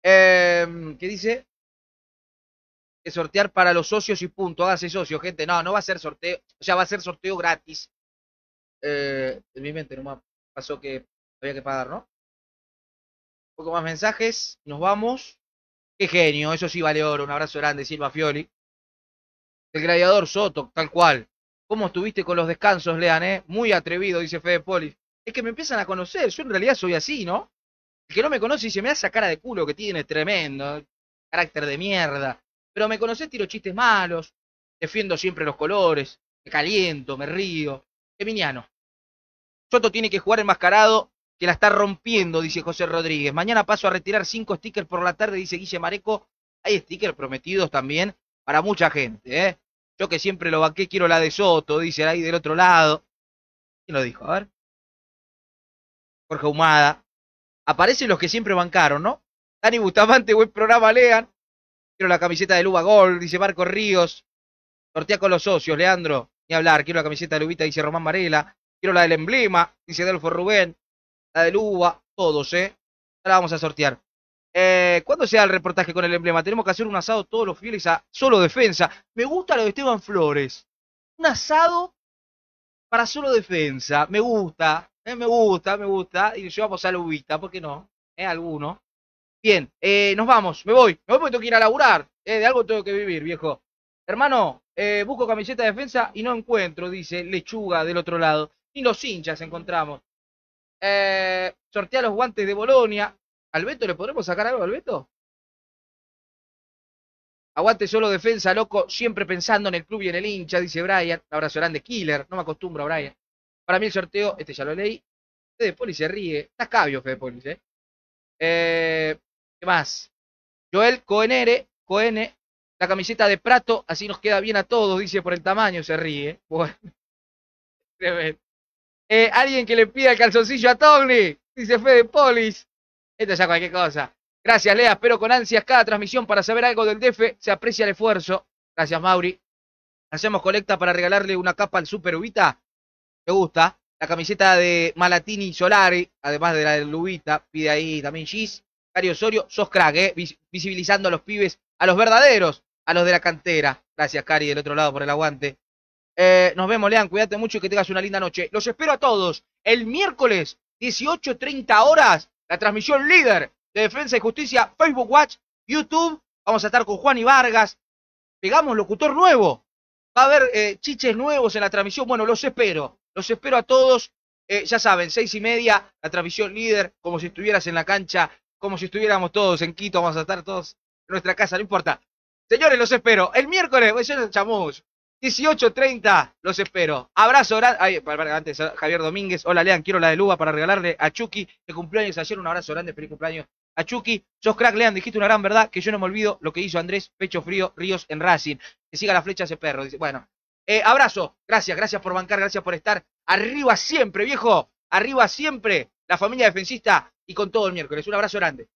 Eh, ¿Qué dice? Que sortear para los socios y punto. Hágase socio, gente. No, no va a ser sorteo. O sea, va a ser sorteo gratis. Eh, en mi mente no me pasó que había que pagar, ¿no? Un poco más mensajes. Nos vamos. Qué genio, eso sí vale oro. Un abrazo grande, Silva Fioli. El gladiador Soto, tal cual. ¿Cómo estuviste con los descansos, Lean, eh? Muy atrevido, dice Fede Poli. Es que me empiezan a conocer. Yo en realidad soy así, ¿no? El que no me conoce dice, me da esa cara de culo que tiene, tremendo. Carácter de mierda. Pero me conocés, tiro chistes malos. Defiendo siempre los colores. Me caliento, me río. Geminiano. Soto tiene que jugar enmascarado, que la está rompiendo, dice José Rodríguez. Mañana paso a retirar cinco stickers por la tarde, dice Guille Mareco. Hay stickers prometidos también para mucha gente, ¿eh? Yo que siempre lo banqué, quiero la de Soto, dice ahí del otro lado. ¿Quién lo dijo? A ver. Jorge Humada. Aparecen los que siempre bancaron, ¿no? Dani Bustamante, buen programa, lean. Quiero la camiseta de Luba Gol, dice Marco Ríos. Sortea con los socios, Leandro. Ni hablar, quiero la camiseta de Lubita, dice Román Varela. Quiero la del emblema, dice Delfo Rubén. la del uva, todos, ¿eh? La vamos a sortear. Eh, ¿Cuándo sea el reportaje con el emblema? Tenemos que hacer un asado todos los fieles a solo defensa. Me gusta lo de Esteban Flores. Un asado para solo defensa. Me gusta, eh, me gusta, me gusta. Y llevamos a la uvita, ¿por qué no? ¿Eh? Alguno. Bien, eh, nos vamos, me voy. Me voy porque tengo que ir a laburar. Eh, de algo tengo que vivir, viejo. Hermano, busco camiseta de defensa y no encuentro, dice Lechuga del otro lado. Ni los hinchas encontramos. Sortea los guantes de Bolonia. ¿Al Beto le podremos sacar algo al Beto? Aguante solo defensa, loco, siempre pensando en el club y en el hincha, dice Brian. Abrazo grande, Killer. No me acostumbro Brian. Para mí el sorteo, este ya lo leí. Fede Poli se ríe. Está cabio, Fede Poli, ¿eh? Eh, ¿Qué más? Joel Coenere, Coene, la camiseta de Prato, así nos queda bien a todos, dice por el tamaño, se ríe. [laughs] Bueno. Eh, alguien que le pida el calzoncillo a Togni, dice Fede Polis. Cualquier cosa. Gracias, Lea. Espero con ansias cada transmisión para saber algo del DF. Se aprecia el esfuerzo. Gracias, Mauri. Hacemos colecta para regalarle una capa al Super Ubita. Me gusta. La camiseta de Malatini Solari, además de la de Lubita. Pide ahí también Gis. Cari Osorio, sos crack, ¿eh? Vis- Visibilizando a los pibes, a los verdaderos, a los de la cantera. Gracias, Cari, del otro lado por el aguante. Eh, nos vemos, Lean. Cuídate mucho y que tengas una linda noche. Los espero a todos. El miércoles, 18.30 horas, la transmisión líder de Defensa y Justicia, Facebook Watch, YouTube. Vamos a estar con Juan y Vargas. Pegamos locutor nuevo. Va a haber eh, chiches nuevos en la transmisión. Bueno, los espero. Los espero a todos. Eh, ya saben, seis y media, la transmisión líder, como si estuvieras en la cancha, como si estuviéramos todos en Quito. Vamos a estar todos en nuestra casa, no importa. Señores, los espero. El miércoles, yo no chamuz. 18.30, los espero. Abrazo grande. Antes, Javier Domínguez. Hola, Lean, quiero la de Luba para regalarle a Chucky, que cumpleaños ayer. Un abrazo grande, feliz cumpleaños a Chucky. Sos crack, Lean, dijiste una gran verdad, que yo no me olvido lo que hizo Andrés Pecho Frío Ríos en Racing. Que siga la flecha ese perro. Dice, bueno, eh, abrazo. Gracias, gracias por bancar, gracias por estar arriba siempre, viejo. Arriba siempre. La familia defensista y con todo el miércoles. Un abrazo grande.